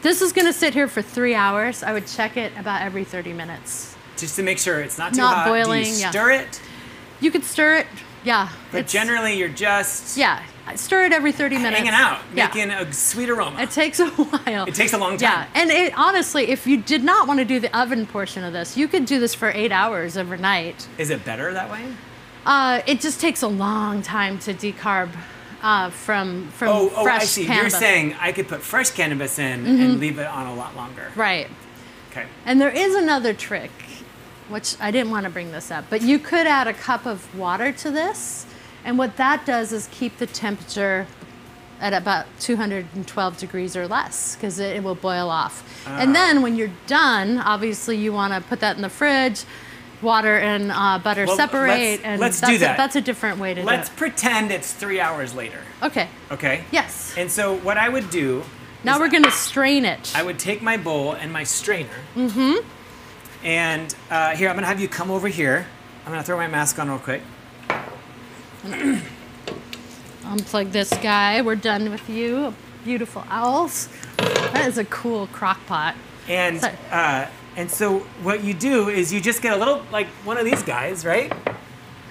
Speaker 2: This is going to sit here for three hours. I would check it about every 30 minutes.
Speaker 1: Just to make sure it's not too
Speaker 2: Not
Speaker 1: hot. Do
Speaker 2: boiling,
Speaker 1: you
Speaker 2: yeah.
Speaker 1: stir it?
Speaker 2: You could stir it. Yeah.
Speaker 1: But
Speaker 2: it's-
Speaker 1: generally, you're just
Speaker 2: Yeah. Stir it every 30 minutes.
Speaker 1: hanging out,
Speaker 2: Yeah.
Speaker 1: making a sweet aroma.
Speaker 2: It takes a while.
Speaker 1: It takes a long time.
Speaker 2: Yeah, and it honestly, if you did not want to do the oven portion of this, you could do this for eight hours overnight.
Speaker 1: Is it better that way?
Speaker 2: Uh, it just takes a long time to decarb uh, from from
Speaker 1: Oh, oh,
Speaker 2: fresh
Speaker 1: I see.
Speaker 2: cannabis.
Speaker 1: You're saying I could put fresh cannabis in and leave it on a lot longer.
Speaker 2: right.
Speaker 1: Okay.
Speaker 2: And there is another trick, which I didn't want to bring this up, but you could add a cup of water to this, and what that does is keep the temperature at about 212 degrees or less because it, it will boil off.
Speaker 1: Ah.
Speaker 2: And then when you're done, obviously you want to put that in the fridge. Water and uh, butter
Speaker 1: Well,
Speaker 2: separate,
Speaker 1: let's-
Speaker 2: and
Speaker 1: let's do
Speaker 2: that's
Speaker 1: that.
Speaker 2: A, that's a different way to
Speaker 1: Let's
Speaker 2: do it.
Speaker 1: Let's pretend it's three hours later.
Speaker 2: Okay.
Speaker 1: Okay.
Speaker 2: Yes.
Speaker 1: And so what I would do.
Speaker 2: Now we're going to strain it.
Speaker 1: I would take my bowl and my strainer. Mm-hmm. And uh, here, I'm gonna have you come over here. I'm gonna throw my mask on real quick.
Speaker 2: Unplug this guy. We're done with you. Beautiful owls. That is a cool crock pot.
Speaker 1: And uh, and so what you do is you just get a little like one of these guys, right?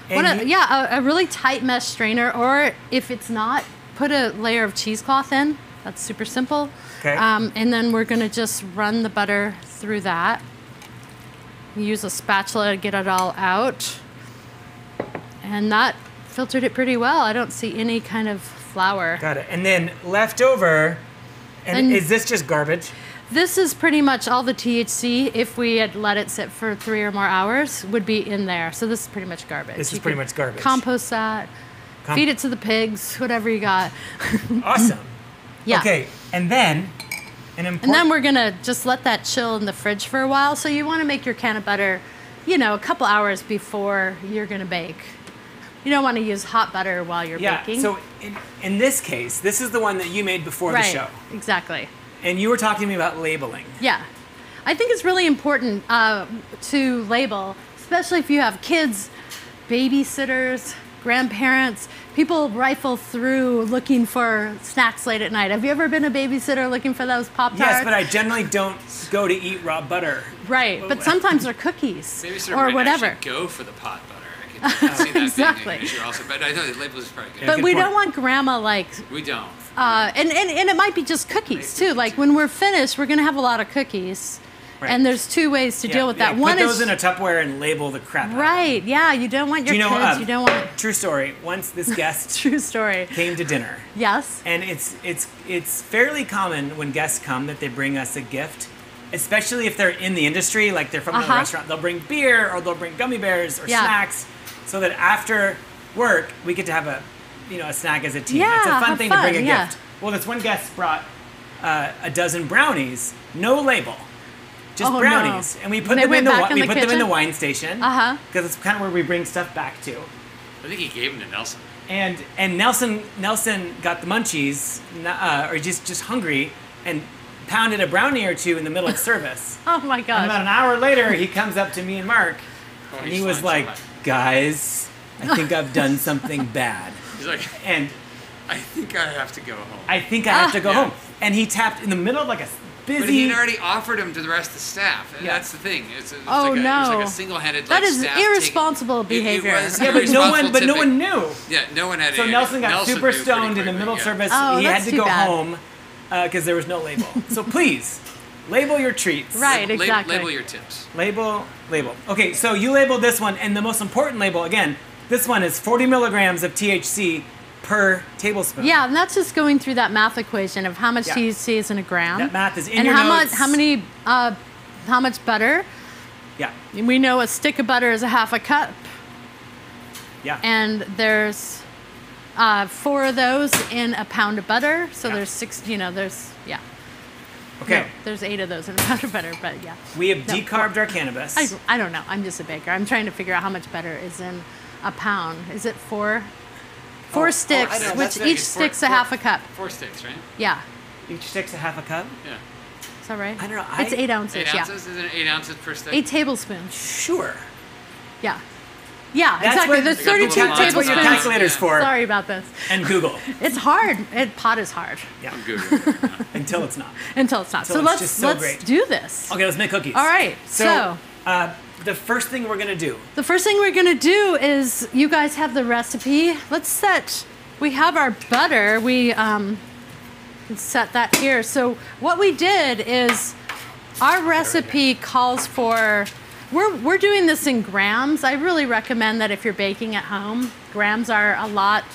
Speaker 1: And
Speaker 2: One of-
Speaker 1: you-
Speaker 2: yeah, a, a really tight mesh strainer, or if it's not, put a layer of cheesecloth in. That's super simple.
Speaker 1: Okay.
Speaker 2: Um, and then we're gonna just run the butter through that. Use a spatula to get it all out. And that filtered it pretty well. I don't see any kind of flower.
Speaker 1: Got it. And then left over. And,
Speaker 2: And-
Speaker 1: is this just garbage?
Speaker 2: This is pretty much all the THC, if we had let it sit for three or more hours, would be in there. So this is pretty much garbage.
Speaker 1: This is
Speaker 2: You
Speaker 1: pretty much garbage.
Speaker 2: Compost that,
Speaker 1: Com-
Speaker 2: feed it to the pigs, whatever you got.
Speaker 1: Awesome.
Speaker 2: Yeah.
Speaker 1: Okay. And then an important.
Speaker 2: And then we're gonna just let that chill in the fridge for a while. So you want to make your cannabutter, you know, a couple hours before you're gonna bake. You don't want to use hot butter while you're
Speaker 1: yeah.
Speaker 2: baking.
Speaker 1: So in, in this case, this is the one that you made before
Speaker 2: right,
Speaker 1: the show,
Speaker 2: exactly.
Speaker 1: and you were talking to me about labeling.
Speaker 2: Yeah. I think it's really important uh, to label, especially if you have kids, babysitters, grandparents. People rifle through looking for snacks late at night. Have you ever been a babysitter looking for those Pop Tarts?
Speaker 1: Yes, but I generally don't go to eat raw butter.
Speaker 2: Right, but sometimes they're cookies
Speaker 3: Maybe
Speaker 2: or
Speaker 3: might
Speaker 2: whatever.
Speaker 3: go for the pot butter. I can, see that
Speaker 2: Exactly.
Speaker 3: being an issue also, but I know the label is probably good.
Speaker 1: Yeah.
Speaker 2: But
Speaker 1: Good
Speaker 2: we
Speaker 1: point.
Speaker 2: don't want grandma like,
Speaker 3: We don't.
Speaker 2: uh, and, and, and it might be just cookies too. Like when we're finished, we're gonna have a lot of cookies,
Speaker 1: Right.
Speaker 2: and there's two ways to
Speaker 1: Yeah,
Speaker 2: deal with
Speaker 1: yeah,
Speaker 2: that. One
Speaker 1: put those
Speaker 2: is
Speaker 1: in a Tupperware and label the crap. out
Speaker 2: right, yeah. You don't want your
Speaker 1: Do you know?
Speaker 2: kids.
Speaker 1: um,
Speaker 2: you don't want.
Speaker 1: True story. Once this guest
Speaker 2: True story.
Speaker 1: came to dinner,
Speaker 2: Yes.
Speaker 1: and it's it's it's fairly common when guests come that they bring us a gift, especially if they're in the industry, like they're from
Speaker 2: Uh-huh.
Speaker 1: a restaurant. They'll bring beer or they'll bring gummy bears or
Speaker 2: Yeah.
Speaker 1: snacks, so that after work we get to have a you know a snack as a team. Yeah, it's a fun thing to bring a gift. Well, this one guest brought uh, a dozen brownies, no label. Just
Speaker 2: Oh, no.
Speaker 1: brownies, and we put
Speaker 2: They
Speaker 1: them in the
Speaker 2: back
Speaker 1: wi-
Speaker 2: in
Speaker 1: we
Speaker 2: the
Speaker 1: put them in the wine station
Speaker 2: Uh-huh.
Speaker 1: because it's kind of where we bring stuff back to.
Speaker 3: I think he gave them to Nelson.
Speaker 1: And and Nelson Nelson got the munchies, n- uh, or just just hungry, and pounded a brownie or two in the middle of service.
Speaker 2: Oh my
Speaker 1: And about an hour later, he comes up to me and Mark,
Speaker 3: Oh,
Speaker 1: and he was like,
Speaker 3: so
Speaker 1: "Guys, I think I've done something bad,
Speaker 3: He's like,
Speaker 1: and
Speaker 3: I think I have to go home.
Speaker 1: I think I have to go
Speaker 3: Yeah.
Speaker 1: home." And he tapped in the middle of like a busy.
Speaker 3: but he'd already offered him to the rest of the staff. And
Speaker 1: Yeah.
Speaker 3: That's the thing. It's, it's
Speaker 2: Oh,
Speaker 3: like a, It was
Speaker 2: no.
Speaker 3: like a single-handed.
Speaker 2: That
Speaker 3: like,
Speaker 2: is
Speaker 3: staff
Speaker 2: irresponsible
Speaker 3: taking- it- it
Speaker 2: behavior.
Speaker 3: was
Speaker 1: yeah, but no one,
Speaker 3: irresponsible
Speaker 1: but no one knew.
Speaker 3: Yeah, no one had.
Speaker 1: So
Speaker 3: any-
Speaker 1: Nelson got
Speaker 3: Nelson
Speaker 1: super
Speaker 3: knew pretty
Speaker 1: stoned in the middle
Speaker 3: yeah.
Speaker 1: service.
Speaker 2: Oh,
Speaker 1: he had to go
Speaker 2: bad.
Speaker 1: home uh, because there was no label. so please, label your treats.
Speaker 2: Right,
Speaker 3: Label-
Speaker 2: exactly.
Speaker 3: Label your tips.
Speaker 1: Label, label. Okay, so you labeled this one, and the most important label again. This one is 40 milligrams of THC per tablespoon.
Speaker 2: Yeah, and that's just going through that math equation of how much
Speaker 1: Yeah.
Speaker 2: THC is in a gram.
Speaker 1: That math is in
Speaker 2: and
Speaker 1: your
Speaker 2: how
Speaker 1: notes.
Speaker 2: much how many uh, how much butter?
Speaker 1: Yeah.
Speaker 2: We know a stick of butter is a half a cup,
Speaker 1: Yeah.
Speaker 2: and there's uh, four of those in a pound of butter. So
Speaker 1: Yeah.
Speaker 2: there's six. You know, there's yeah.
Speaker 1: okay.
Speaker 2: No, there's eight of those in a pound of butter, but yeah.
Speaker 1: We have
Speaker 2: No,
Speaker 1: decarbed our cannabis.
Speaker 2: I, I don't know. I'm just a baker. I'm trying to figure out how much butter is in a pound. Is it four? Four
Speaker 1: Oh, oh,
Speaker 2: sticks,
Speaker 1: I know,
Speaker 2: which
Speaker 1: that's
Speaker 2: each
Speaker 3: It's four-
Speaker 2: stick's a
Speaker 3: four-
Speaker 2: half a cup.
Speaker 3: Four sticks, right?
Speaker 2: Yeah.
Speaker 1: Each stick's a half a cup.
Speaker 3: Yeah.
Speaker 2: Is that right?
Speaker 1: I don't know,
Speaker 2: It's
Speaker 1: I-
Speaker 2: eight ounces.
Speaker 3: Eight
Speaker 2: yeah.
Speaker 3: ounces? Isn't it eight ounces per stick?
Speaker 2: Eight tablespoons.
Speaker 1: Sure.
Speaker 2: Yeah. Yeah,
Speaker 1: That's
Speaker 2: exactly.
Speaker 1: what-
Speaker 2: There's
Speaker 3: They got the
Speaker 2: 32
Speaker 3: little lines
Speaker 1: That's what your
Speaker 3: around.
Speaker 2: tablespoons.
Speaker 1: calculator's
Speaker 3: Yeah.
Speaker 1: for.
Speaker 2: Sorry about this.
Speaker 1: And Google.
Speaker 2: It's hard. It, pot is hard
Speaker 1: Yeah.
Speaker 3: I'm Googling.
Speaker 1: Until it's not.
Speaker 2: until it's not.
Speaker 1: So
Speaker 2: So,
Speaker 1: it's
Speaker 2: let's
Speaker 1: just so
Speaker 2: let's
Speaker 1: great.
Speaker 2: do this.
Speaker 1: Okay, let's make cookies.
Speaker 2: All right,
Speaker 1: So,
Speaker 2: so-
Speaker 1: uh, the first thing we're gonna do.
Speaker 2: The first thing we're gonna do is you guys have the recipe. Let's set. We have our butter. We um, set that here. So what we did is our recipe calls for. We're, we're doing this in grams. I really recommend that if you're baking at home, grams are a lot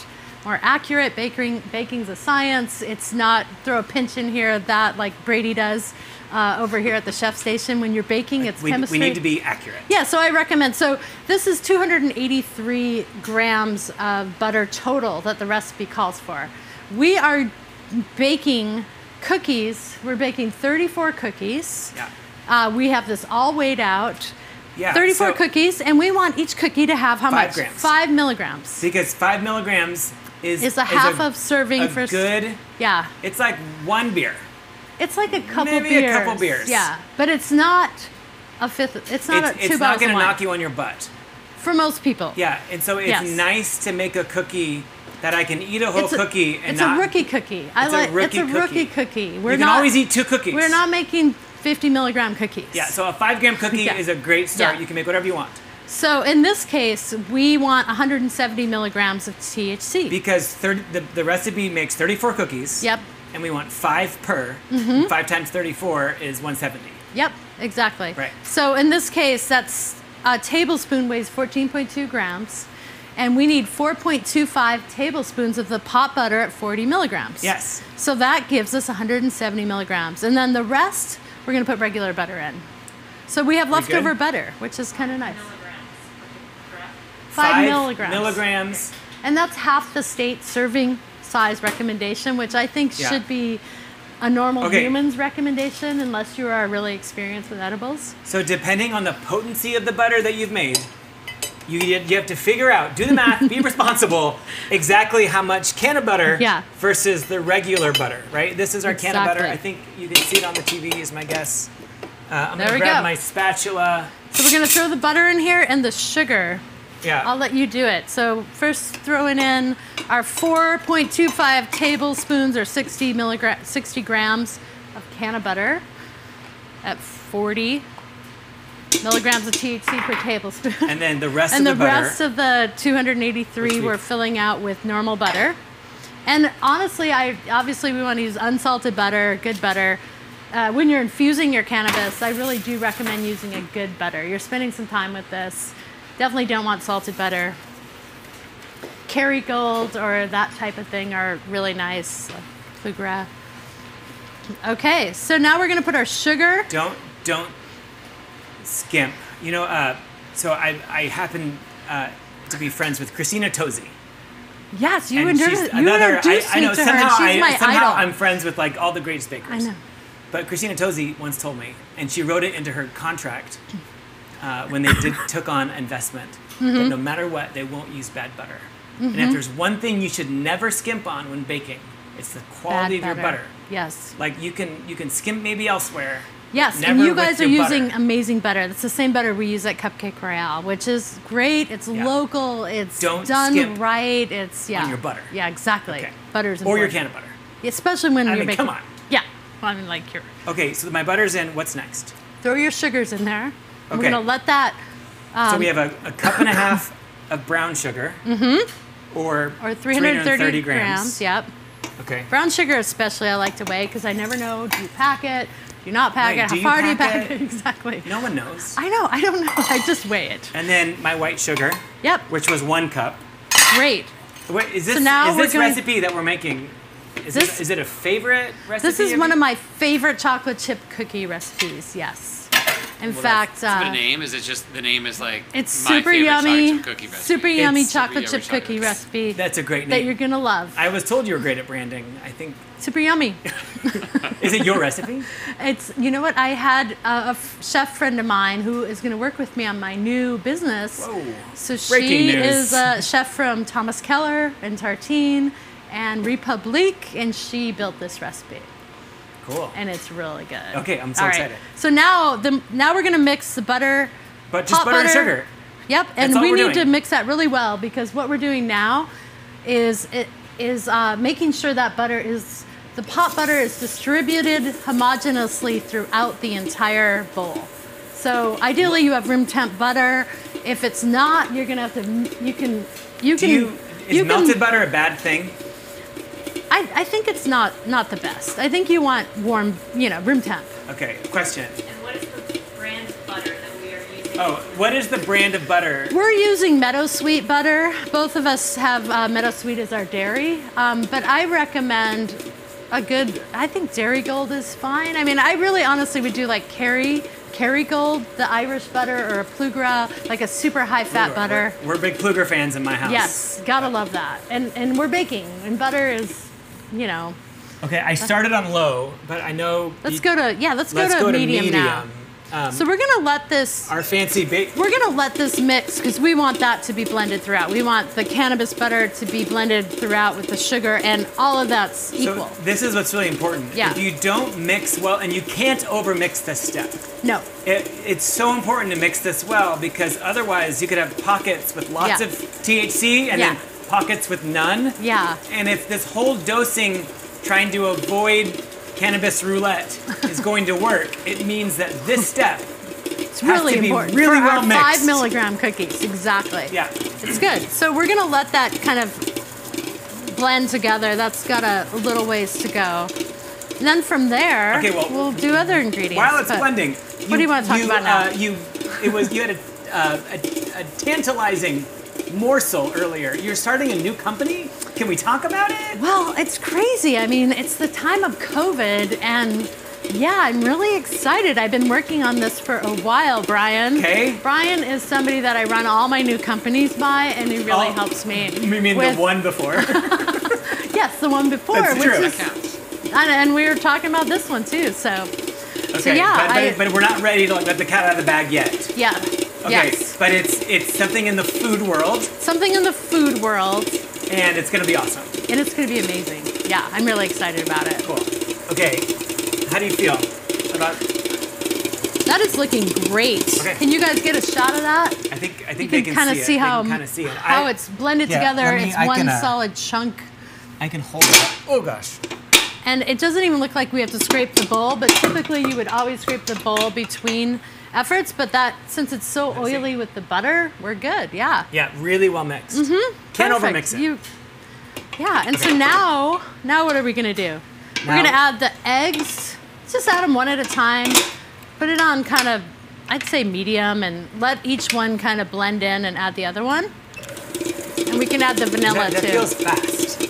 Speaker 2: more accurate. Baking baking's a science. It's not throw a pinch in here that like Brady does uh, over here at the chef station. When you're baking, it's
Speaker 1: We,
Speaker 2: chemistry.
Speaker 1: we need to be accurate.
Speaker 2: Yeah, so I recommend. So this is 283 grams of butter total that the recipe calls for. We are baking cookies. We're baking 34 cookies.
Speaker 1: Yeah.
Speaker 2: Uh, we have this all weighed out.
Speaker 1: Yeah,
Speaker 2: 34
Speaker 1: so-
Speaker 2: cookies, and we want each cookie to have how
Speaker 1: Five
Speaker 2: much?
Speaker 1: grams.
Speaker 2: Five milligrams.
Speaker 1: Because five milligrams is
Speaker 2: Is a half
Speaker 1: a,
Speaker 2: of serving
Speaker 1: a
Speaker 2: for
Speaker 1: good.
Speaker 2: Yeah,
Speaker 1: It's like one beer.
Speaker 2: It's like a couple
Speaker 1: Maybe a
Speaker 2: beers.
Speaker 1: couple beers.
Speaker 2: Yeah, but it's not a fifth. It's not
Speaker 1: It's,
Speaker 2: a two
Speaker 1: it's not going to knock you on your butt.
Speaker 2: for most people.
Speaker 1: Yeah, and so it's
Speaker 2: Yes.
Speaker 1: nice to make a cookie that I can eat a whole
Speaker 2: a,
Speaker 1: cookie and
Speaker 2: it's
Speaker 1: not.
Speaker 2: a rookie cookie. I
Speaker 1: It's a
Speaker 2: like
Speaker 1: rookie
Speaker 2: it's a rookie
Speaker 1: cookie.
Speaker 2: cookie. We're
Speaker 1: you can
Speaker 2: not
Speaker 1: always eat two cookies.
Speaker 2: we're not making 50 milligram cookies.
Speaker 1: Yeah, so a five gram cookie
Speaker 2: Yeah.
Speaker 1: is a great start.
Speaker 2: Yeah.
Speaker 1: You can make whatever you want
Speaker 2: So in this case, we want 170 milligrams of THC.
Speaker 1: because 30, the, the recipe makes 34 cookies.
Speaker 2: Yep.
Speaker 1: And we want five per. and Five times 34 is 170.
Speaker 2: Yep, exactly.
Speaker 1: Right.
Speaker 2: So in this case, that's a tablespoon weighs 14.2 grams, and we need 4.25 tablespoons of the pot butter at 40 milligrams.
Speaker 1: Yes.
Speaker 2: So that gives us 170 milligrams, and then the rest we're going to put regular butter in. So we have leftover butter, which is kind of nice. Five, milligrams.
Speaker 1: Milligrams.
Speaker 2: And that's half the state serving size recommendation, which I think
Speaker 1: Yeah.
Speaker 2: should be a normal
Speaker 1: Okay.
Speaker 2: human's recommendation unless you are really experienced with edibles.
Speaker 1: So depending on the potency of the butter that you've made, you you have to figure out, do the math, be responsible, exactly how much cannabutter
Speaker 2: Yeah.
Speaker 1: versus the regular butter, right? This is our
Speaker 2: cannabutter.
Speaker 1: I think you can see it on the TV, is my guess. Uh, I'm
Speaker 2: There
Speaker 1: gonna grab
Speaker 2: go.
Speaker 1: my spatula.
Speaker 2: So we're gonna throw the butter in here and the sugar.
Speaker 1: Yeah.
Speaker 2: I'll let you do it. So first throwing in our 4.25 tablespoons or 60 milligram, 60 grams of cannabutter at 40 milligrams of THC per tablespoon.
Speaker 1: and then the rest
Speaker 2: and
Speaker 1: of
Speaker 2: the,
Speaker 1: the,
Speaker 2: rest of the 283
Speaker 1: we-
Speaker 2: we're filling out with normal butter. And honestly, I obviously we want to use unsalted butter, good butter. Uh, when you're infusing your cannabis, I really do recommend using a good butter. You're spending some time with this. Definitely don't want salted butter. Kerrygold or that type of thing are really nice. Plugra. Okay, so now we're gonna put our sugar.
Speaker 1: don't don't skimp. You know, uh, so I I happen uh, to be friends with Christina Tosi.
Speaker 2: Yes, you,
Speaker 1: and
Speaker 2: introduced, you
Speaker 1: another. I,
Speaker 2: introduced
Speaker 1: I know
Speaker 2: to
Speaker 1: somehow
Speaker 2: her. She's
Speaker 1: I,
Speaker 2: my
Speaker 1: somehow
Speaker 2: idol.
Speaker 1: I'm friends with like all the greatest bakers.
Speaker 2: I know.
Speaker 1: But Christina Tosi once told me, and she wrote it into her contract uh, when they did took on investment,
Speaker 2: Mm-hmm.
Speaker 1: that no matter what, they won't use bad butter. And if there's one thing you should never skimp on when baking, it's the quality
Speaker 2: Bad
Speaker 1: of your butter.
Speaker 2: Yes.
Speaker 1: Like you can you can skimp maybe elsewhere.
Speaker 2: Yes, and you guys are using
Speaker 1: butter.
Speaker 2: amazing butter. That's the same butter we use at Cupcake Royale, which is great. It's
Speaker 1: Yeah.
Speaker 2: local. It's
Speaker 1: Don't
Speaker 2: done right. It's yeah.
Speaker 1: your butter.
Speaker 2: Yeah, exactly.
Speaker 1: Okay.
Speaker 2: Butter's
Speaker 1: Or your cannabutter.
Speaker 2: especially when
Speaker 1: I
Speaker 2: you're
Speaker 1: mean,
Speaker 2: making.
Speaker 1: come on.
Speaker 2: Yeah, I mean, like you're
Speaker 1: Okay, so my butter's in. What's next?
Speaker 2: throw your sugars in there.
Speaker 1: Okay.
Speaker 2: We're gonna let that
Speaker 1: so we have a, a cup and a half of brown sugar. Mm-hmm. Or,
Speaker 2: or 330,
Speaker 1: grams.
Speaker 2: grams. Yep.
Speaker 1: Okay.
Speaker 2: Brown sugar, especially, I like to weigh because I never know. Do you pack it? Do you not pack
Speaker 1: Wait,
Speaker 2: it? How far do you
Speaker 1: pack it?
Speaker 2: it? exactly.
Speaker 1: No one knows.
Speaker 2: I know. I don't know. I just weigh it.
Speaker 1: And then my white sugar,
Speaker 2: Yep.
Speaker 1: which was one cup.
Speaker 2: Great.
Speaker 1: Wait, is this
Speaker 2: now
Speaker 1: is this
Speaker 2: going-
Speaker 1: recipe that we're making? Is
Speaker 2: This-
Speaker 1: it, is it a favorite recipe?
Speaker 2: This is one of my favorite chocolate chip cookie recipes. Yes. In
Speaker 1: Well,
Speaker 2: fact,
Speaker 3: Does it have
Speaker 2: uh,
Speaker 3: a name? Is it just the name is like
Speaker 2: it's
Speaker 3: my
Speaker 2: super yummy,
Speaker 3: chocolate chip cookie recipe?
Speaker 2: super yummy chocolate
Speaker 3: super
Speaker 2: chip
Speaker 3: yummy
Speaker 2: cookie recipe
Speaker 1: That's a great
Speaker 2: that you're gonna love.
Speaker 1: I was told you were great at branding. I think.
Speaker 2: super yummy.
Speaker 1: Is it your recipe?
Speaker 2: It's you know what I had a chef friend of mine who is going to work with me on my new business.
Speaker 1: Whoa.
Speaker 2: So
Speaker 1: Breaking
Speaker 2: she
Speaker 1: news.
Speaker 2: is a chef from Thomas Keller and Tartine and Republique, and she built this recipe,
Speaker 1: Cool.
Speaker 2: and it's really good.
Speaker 1: Okay, I'm so
Speaker 2: All right.
Speaker 1: excited.
Speaker 2: So now the now we're going to mix the butter.
Speaker 1: But just
Speaker 2: hot
Speaker 1: butter and sugar.
Speaker 2: Yep, and we need to mix that really well because what we're doing now is it is uh, making sure that butter is the pot butter is distributed homogeneously throughout the entire bowl. So ideally, you have room temp butter. If it's not, you're gonna have to. You can. You can.
Speaker 1: you is
Speaker 2: you
Speaker 1: melted
Speaker 2: can,
Speaker 1: butter a bad thing?
Speaker 2: I, I think it's not not the best. I think you want warm, you know, room temp.
Speaker 1: Okay. Question.
Speaker 4: And what is the brand of butter that we are using?
Speaker 1: Oh, what is the brand of butter?
Speaker 2: We're using Meadow Sweet butter. Both of us have uh, Meadow Sweet as our dairy, um, but I recommend a good. I think Darigold is fine. I mean, I really honestly would do like Kerry, Kerrygold, the Irish butter, or a Plugra, like a super high fat butter.
Speaker 1: We're, we're big Plugra fans in my house.
Speaker 2: Yes, gotta love that. And and we're baking, and butter is, you know.
Speaker 1: Okay, I started on low, but I know.
Speaker 2: Let's
Speaker 1: you-
Speaker 2: go to yeah. Let's,
Speaker 1: Let's
Speaker 2: go to
Speaker 1: go to
Speaker 2: medium,
Speaker 1: medium.
Speaker 2: now.
Speaker 1: Um,
Speaker 2: So we're gonna let this.
Speaker 1: our fancy bake.
Speaker 2: We're gonna let this mix because we want that to be blended throughout. We want the cannabis butter to be blended throughout with the sugar, and all of that's equal.
Speaker 1: So this is what's really important.
Speaker 2: Yeah.
Speaker 1: If you don't mix well, and you can't overmix this step.
Speaker 2: no,
Speaker 1: It, it's so important to mix this well because otherwise you could have pockets with lots
Speaker 2: Yeah.
Speaker 1: of THC and
Speaker 2: Yeah.
Speaker 1: then pockets with none.
Speaker 2: yeah,
Speaker 1: And if this whole dosing trying to avoid cannabis roulette is going to work, it means that this step,
Speaker 2: it's
Speaker 1: has
Speaker 2: really
Speaker 1: to be
Speaker 2: important
Speaker 1: really
Speaker 2: for
Speaker 1: well
Speaker 2: our five milligram cookies. Exactly.
Speaker 1: yeah,
Speaker 2: it's good. So we're gonna let that kind of blend together. That's got a, little ways to go. And then from there,
Speaker 1: Okay, well,
Speaker 2: we'll do other ingredients.
Speaker 1: while it's blending,
Speaker 2: What do you wanna talk about now?
Speaker 1: Uh, you, it was you had a, uh, a, a tantalizing morsel earlier. You're starting a new company. Can we talk about it?
Speaker 2: Well, it's crazy. I mean, it's the time of COVID, and yeah, I'm really excited. I've been working on this for a while, Brian.
Speaker 1: Okay.
Speaker 2: Brian is somebody that I run all my new companies by, and he really
Speaker 1: Oh,
Speaker 2: helps me.
Speaker 1: You mean
Speaker 2: with-
Speaker 1: the one before?
Speaker 2: Yes, the one before,
Speaker 1: That's
Speaker 2: which
Speaker 1: true.
Speaker 2: is, and, and we were talking about this one too. So,
Speaker 1: Okay, so
Speaker 2: yeah,
Speaker 1: but, but,
Speaker 2: I-
Speaker 1: but we're not ready to let the cat out of the bag yet.
Speaker 2: yeah,
Speaker 1: Okay,
Speaker 2: yes,
Speaker 1: but it's it's something in the food world,
Speaker 2: something in the food world,
Speaker 1: and it's gonna be awesome.
Speaker 2: and it's going to be amazing. Yeah, I'm really excited about it.
Speaker 1: Cool. Okay, how do you feel about
Speaker 2: That is looking great.
Speaker 1: Okay.
Speaker 2: Can you guys get a shot of that?
Speaker 1: I think I
Speaker 2: You
Speaker 1: think they
Speaker 2: can
Speaker 1: can
Speaker 2: kind of
Speaker 1: see,
Speaker 2: see
Speaker 1: it.
Speaker 2: how
Speaker 1: kind of see it.
Speaker 2: how
Speaker 1: I,
Speaker 2: it's blended
Speaker 1: Yeah,
Speaker 2: together.
Speaker 1: me-
Speaker 2: it's
Speaker 1: I
Speaker 2: one
Speaker 1: can, uh,
Speaker 2: solid chunk.
Speaker 1: I can hold it. Up. Oh gosh.
Speaker 2: And it doesn't even look like we have to scrape the bowl, but typically you would always scrape the bowl between efforts. But that, since it's so oily with the butter, we're good. Yeah.
Speaker 1: Yeah, really well mixed. Mm-hmm. Can't overmix it.
Speaker 2: You, yeah, and so now, now what are we gonna do? We're gonna add the eggs. Just add them one at a time. Put it on kind of, I'd say medium, and let each one kind of blend in and add the other one. And we can add the vanilla
Speaker 1: that, that
Speaker 2: too.
Speaker 1: feels fast.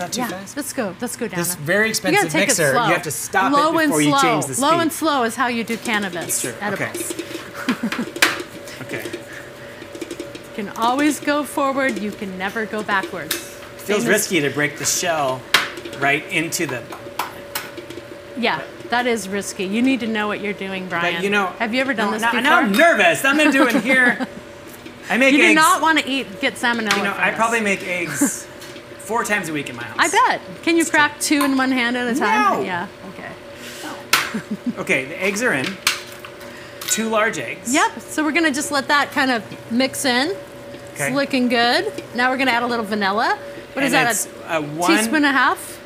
Speaker 1: Not too
Speaker 2: yeah,
Speaker 1: fast.
Speaker 2: let's go. Let's go down.
Speaker 1: This very expensive
Speaker 2: gotta
Speaker 1: mixer, you have to stop
Speaker 2: Low
Speaker 1: it
Speaker 2: and
Speaker 1: before you
Speaker 2: slow.
Speaker 1: change the speed.
Speaker 2: Low and slow is how you do cannabis.
Speaker 1: Sure,
Speaker 2: edibles.
Speaker 1: Okay.
Speaker 2: You can always go forward. You can never go backwards.
Speaker 1: Feels
Speaker 2: Same as-
Speaker 1: risky to break the shell right into the.
Speaker 2: Yeah, that is risky. You need to know what you're doing, Brian.
Speaker 1: But you know.
Speaker 2: Have you ever done
Speaker 1: no,
Speaker 2: this
Speaker 1: now,
Speaker 2: before?
Speaker 1: Now I'm nervous. I'm gonna do it here. I make eggs.
Speaker 2: you
Speaker 1: eggs.
Speaker 2: do not want to eat get salmonella.
Speaker 1: you know, I
Speaker 2: this.
Speaker 1: probably make eggs four times a week in my house.
Speaker 2: I bet. Can you crack two in one hand at a time?
Speaker 1: No.
Speaker 2: Yeah. Okay. No.
Speaker 1: Okay, the eggs are in. Two large eggs.
Speaker 2: Yep. So we're gonna just let that kind of mix in.
Speaker 1: Okay.
Speaker 2: It's looking good. Now we're gonna add a little vanilla. What is
Speaker 1: and
Speaker 2: that?
Speaker 1: It's,
Speaker 2: A
Speaker 1: uh, one,
Speaker 2: teaspoon and a half.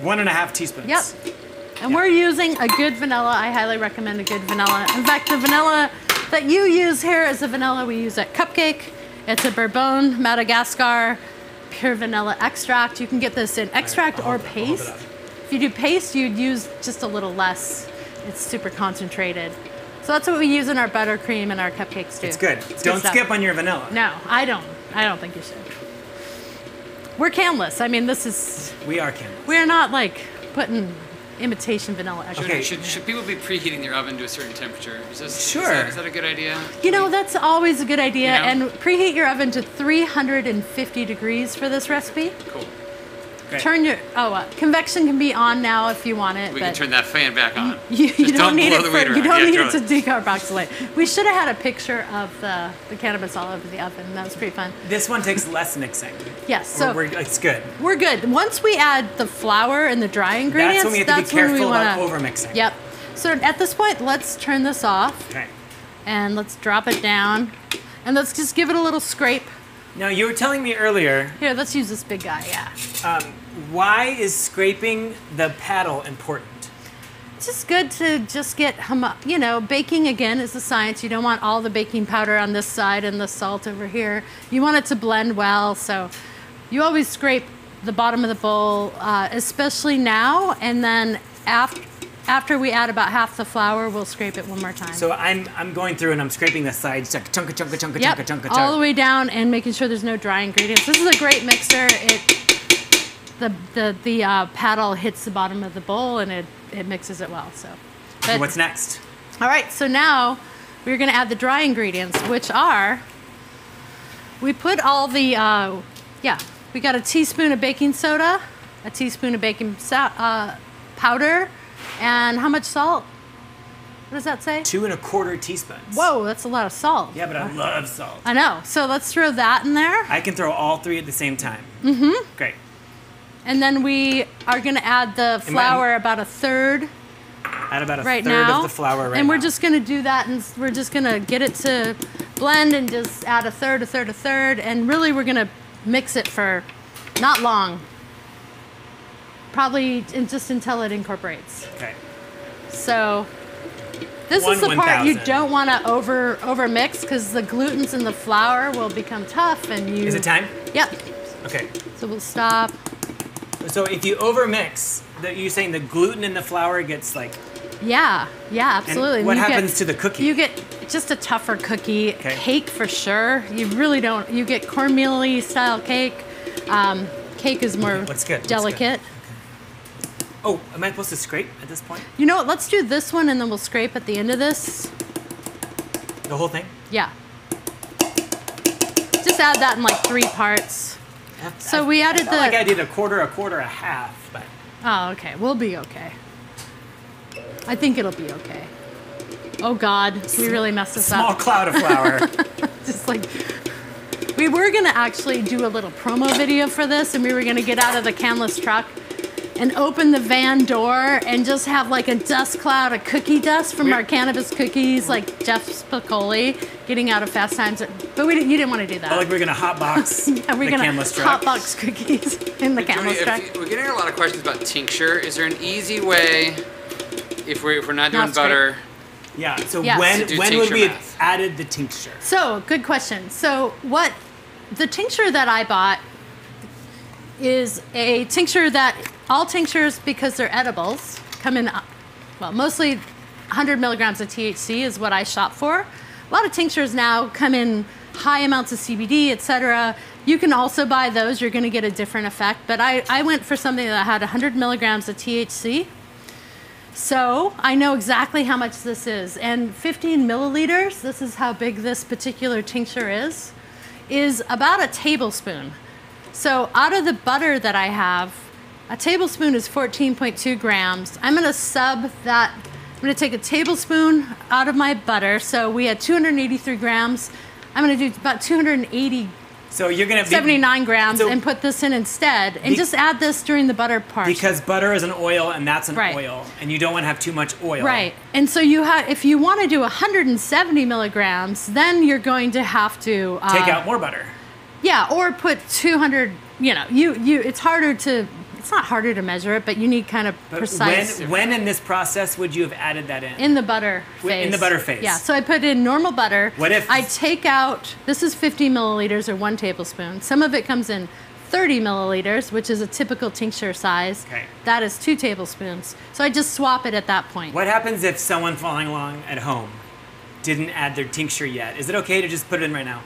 Speaker 1: one and a half teaspoons.
Speaker 2: Yep. And we're using a good vanilla. I highly recommend a good vanilla. In fact, the vanilla that you use here is the vanilla we use at Cupcake. It's a Bourbon Madagascar pure vanilla extract. You can get this in extract
Speaker 1: I'll
Speaker 2: or
Speaker 1: hold it- I'll hold it
Speaker 2: paste. If you do paste, you'd use just a little less. It's super concentrated. So that's what we use in our buttercream and our cupcakes too.
Speaker 1: It's good.
Speaker 2: It's
Speaker 1: Don't
Speaker 2: stuff.
Speaker 1: skip on your vanilla.
Speaker 2: No, I don't. I don't think you should. We're Canlis. I mean, this is
Speaker 1: We are Kim.
Speaker 2: we're not like putting imitation vanilla extract.
Speaker 1: Okay.
Speaker 3: Should, should people be preheating their oven to a certain temperature? Is this, is that- Is that a good idea?
Speaker 2: You know, that's always a good idea.
Speaker 3: You know?
Speaker 2: And preheat your oven to 350 degrees for this recipe.
Speaker 3: Cool.
Speaker 1: Great.
Speaker 2: Turn your oh, uh, convection can be on now if you want it,
Speaker 3: We
Speaker 2: but
Speaker 3: can turn that fan back on.
Speaker 2: you, you don't, need
Speaker 3: blow
Speaker 2: it
Speaker 3: the
Speaker 2: for, you don't
Speaker 3: Yeah,
Speaker 2: need it to decarboxylate. We should have had a picture of the, the cannabis all over the oven. That was pretty fun.
Speaker 1: This one takes less mixing.
Speaker 2: Yes, so
Speaker 1: we're, we're, it's good.
Speaker 2: We're good. Once we add the flour and the dry ingredients,
Speaker 1: That's when we have to be
Speaker 2: that's when we
Speaker 1: careful about
Speaker 2: wanna-
Speaker 1: overmixing.
Speaker 2: Yep. So at this point, let's turn this off
Speaker 1: Okay.
Speaker 2: and let's drop it down, and let's just give it a little scrape.
Speaker 1: Now you were telling me earlier,
Speaker 2: Here, let's use this big guy. Yeah.
Speaker 1: um, why is scraping the paddle important?
Speaker 2: It's just good to just get homo- you know, baking again is a science. You don't want all the baking powder on this side and the salt over here. You want it to blend well, so you always scrape the bottom of the bowl, uh, especially now, and then after after we add about half the flour, we'll scrape it one more time.
Speaker 1: So I'm I'm going through and I'm scraping the sides, chunka chunka chunka chunka
Speaker 2: yep,
Speaker 1: chunka chunka
Speaker 2: all the way down and making sure there's no dry ingredients. This is a great mixer. It the the the uh, paddle hits the bottom of the bowl and it it mixes it well. So. But-
Speaker 1: What's next?
Speaker 2: all right, so now we're going to add the dry ingredients, which are we put all the, uh, yeah, we got a teaspoon of baking soda, a teaspoon of baking so- uh, powder, and how much salt? What does that say?
Speaker 1: Two and a quarter teaspoons.
Speaker 2: Whoa, that's a lot of salt.
Speaker 1: Yeah, but I love salt.
Speaker 2: I know. So let's throw that in there.
Speaker 1: I can throw all three at the same time. Mm-hmm. Great.
Speaker 2: And then we are going to add the flour about a third
Speaker 1: Add about a
Speaker 2: right
Speaker 1: third
Speaker 2: now.
Speaker 1: of the flour right now.
Speaker 2: and we're
Speaker 1: now.
Speaker 2: just gonna do that and we're just gonna get it to blend and just add a third, a third, a third. And really we're gonna mix it for not long. Probably just until it incorporates.
Speaker 1: Okay.
Speaker 2: So this
Speaker 1: One
Speaker 2: is the part you don't want to over over mix because the glutens in the flour will become tough and you.
Speaker 1: Is it time?
Speaker 2: Yep.
Speaker 1: Okay.
Speaker 2: So we'll stop.
Speaker 1: So if you overmix, the, you're saying the gluten in the flour gets like.
Speaker 2: Yeah, yeah,
Speaker 1: And
Speaker 2: absolutely.
Speaker 1: what
Speaker 2: You get-
Speaker 1: happens to the cookie?
Speaker 2: You get just a tougher cookie,
Speaker 1: Okay.
Speaker 2: cake for sure. You really don't. You get cornmeal style cake. Um, cake is more
Speaker 1: what's good? What's good? Oh, am I supposed to scrape at this point?
Speaker 2: You know what? Let's do this one and then we'll scrape at the end of this.
Speaker 1: The whole thing?
Speaker 2: Yeah. Just add that in like three parts. So
Speaker 1: I-
Speaker 2: we
Speaker 1: I
Speaker 2: added
Speaker 1: like
Speaker 2: the-
Speaker 1: I did a quarter, a quarter, a half, but
Speaker 2: Oh, okay. We'll be okay. I think it'll be okay. Oh God, we really messed this
Speaker 1: small
Speaker 2: up.
Speaker 1: Small cloud of flour.
Speaker 2: just like we were gonna actually do a little promo video for this and we were gonna get out of the Canlis truck and open the van door and just have like a dust cloud of cookie dust from
Speaker 1: We-
Speaker 2: our cannabis cookies, like Jeff Spicoli getting out of Fast Times. But we didn't, you didn't want to do that.
Speaker 1: Oh, like we're gonna hotbox
Speaker 2: and we're
Speaker 1: the
Speaker 2: gonna
Speaker 1: Canlis truck.
Speaker 2: hotbox cookies in the
Speaker 3: Victoria,
Speaker 2: Canlis
Speaker 3: if
Speaker 2: truck.
Speaker 3: you- we're getting a lot of questions about tincture. Is there an easy way, if we're, if we're not
Speaker 2: No,
Speaker 3: doing
Speaker 2: it's great.
Speaker 3: butter,
Speaker 1: Yeah. So
Speaker 2: Yes.
Speaker 1: when when would
Speaker 3: tincture
Speaker 1: we have added the tincture?
Speaker 2: So, good question. So, what the tincture that I bought is a tincture that all tinctures, because they're edibles, come in, well, mostly 100 milligrams of THC is what I shop for. A lot of tinctures now come in high amounts of CBD, etc. You can also buy those, you're going to get a different effect. But I, I went for something that had 100 milligrams of THC. So I know exactly how much this is. And 15 milliliters, this is how big this particular tincture is, is about a tablespoon. So out of the butter that I have, a tablespoon is 14.2 grams. I'm gonna sub that, I'm gonna take a tablespoon out of my butter. So we had 283 grams. I'm gonna do about 280
Speaker 1: So you're gonna be,
Speaker 2: 79 grams
Speaker 1: so-
Speaker 2: and put this in instead and
Speaker 1: Be-
Speaker 2: just add this during the butter part.
Speaker 1: because butter is an oil and that's an
Speaker 2: Right.
Speaker 1: oil, and you don't want to have too much oil.
Speaker 2: Right. And so you have, if you want to do 170 milligrams, then you're going to have to uh,
Speaker 1: Take out more butter.
Speaker 2: Yeah, or put 200. You know, you you. It's harder to. It's not harder to measure it, but you need kind of
Speaker 1: But
Speaker 2: precise.
Speaker 1: when when in this process would you have added that in?
Speaker 2: in the butter phase.
Speaker 1: in the butter phase.
Speaker 2: Yeah. So I put in normal butter.
Speaker 1: What if-
Speaker 2: I take out? This is 50 milliliters or one tablespoon. Some of it comes in 30 milliliters, which is a typical tincture size.
Speaker 1: Okay.
Speaker 2: That is two tablespoons. So I just swap it at that point.
Speaker 1: What happens if someone following along at home didn't add their tincture yet? Is it okay to just put it in right now?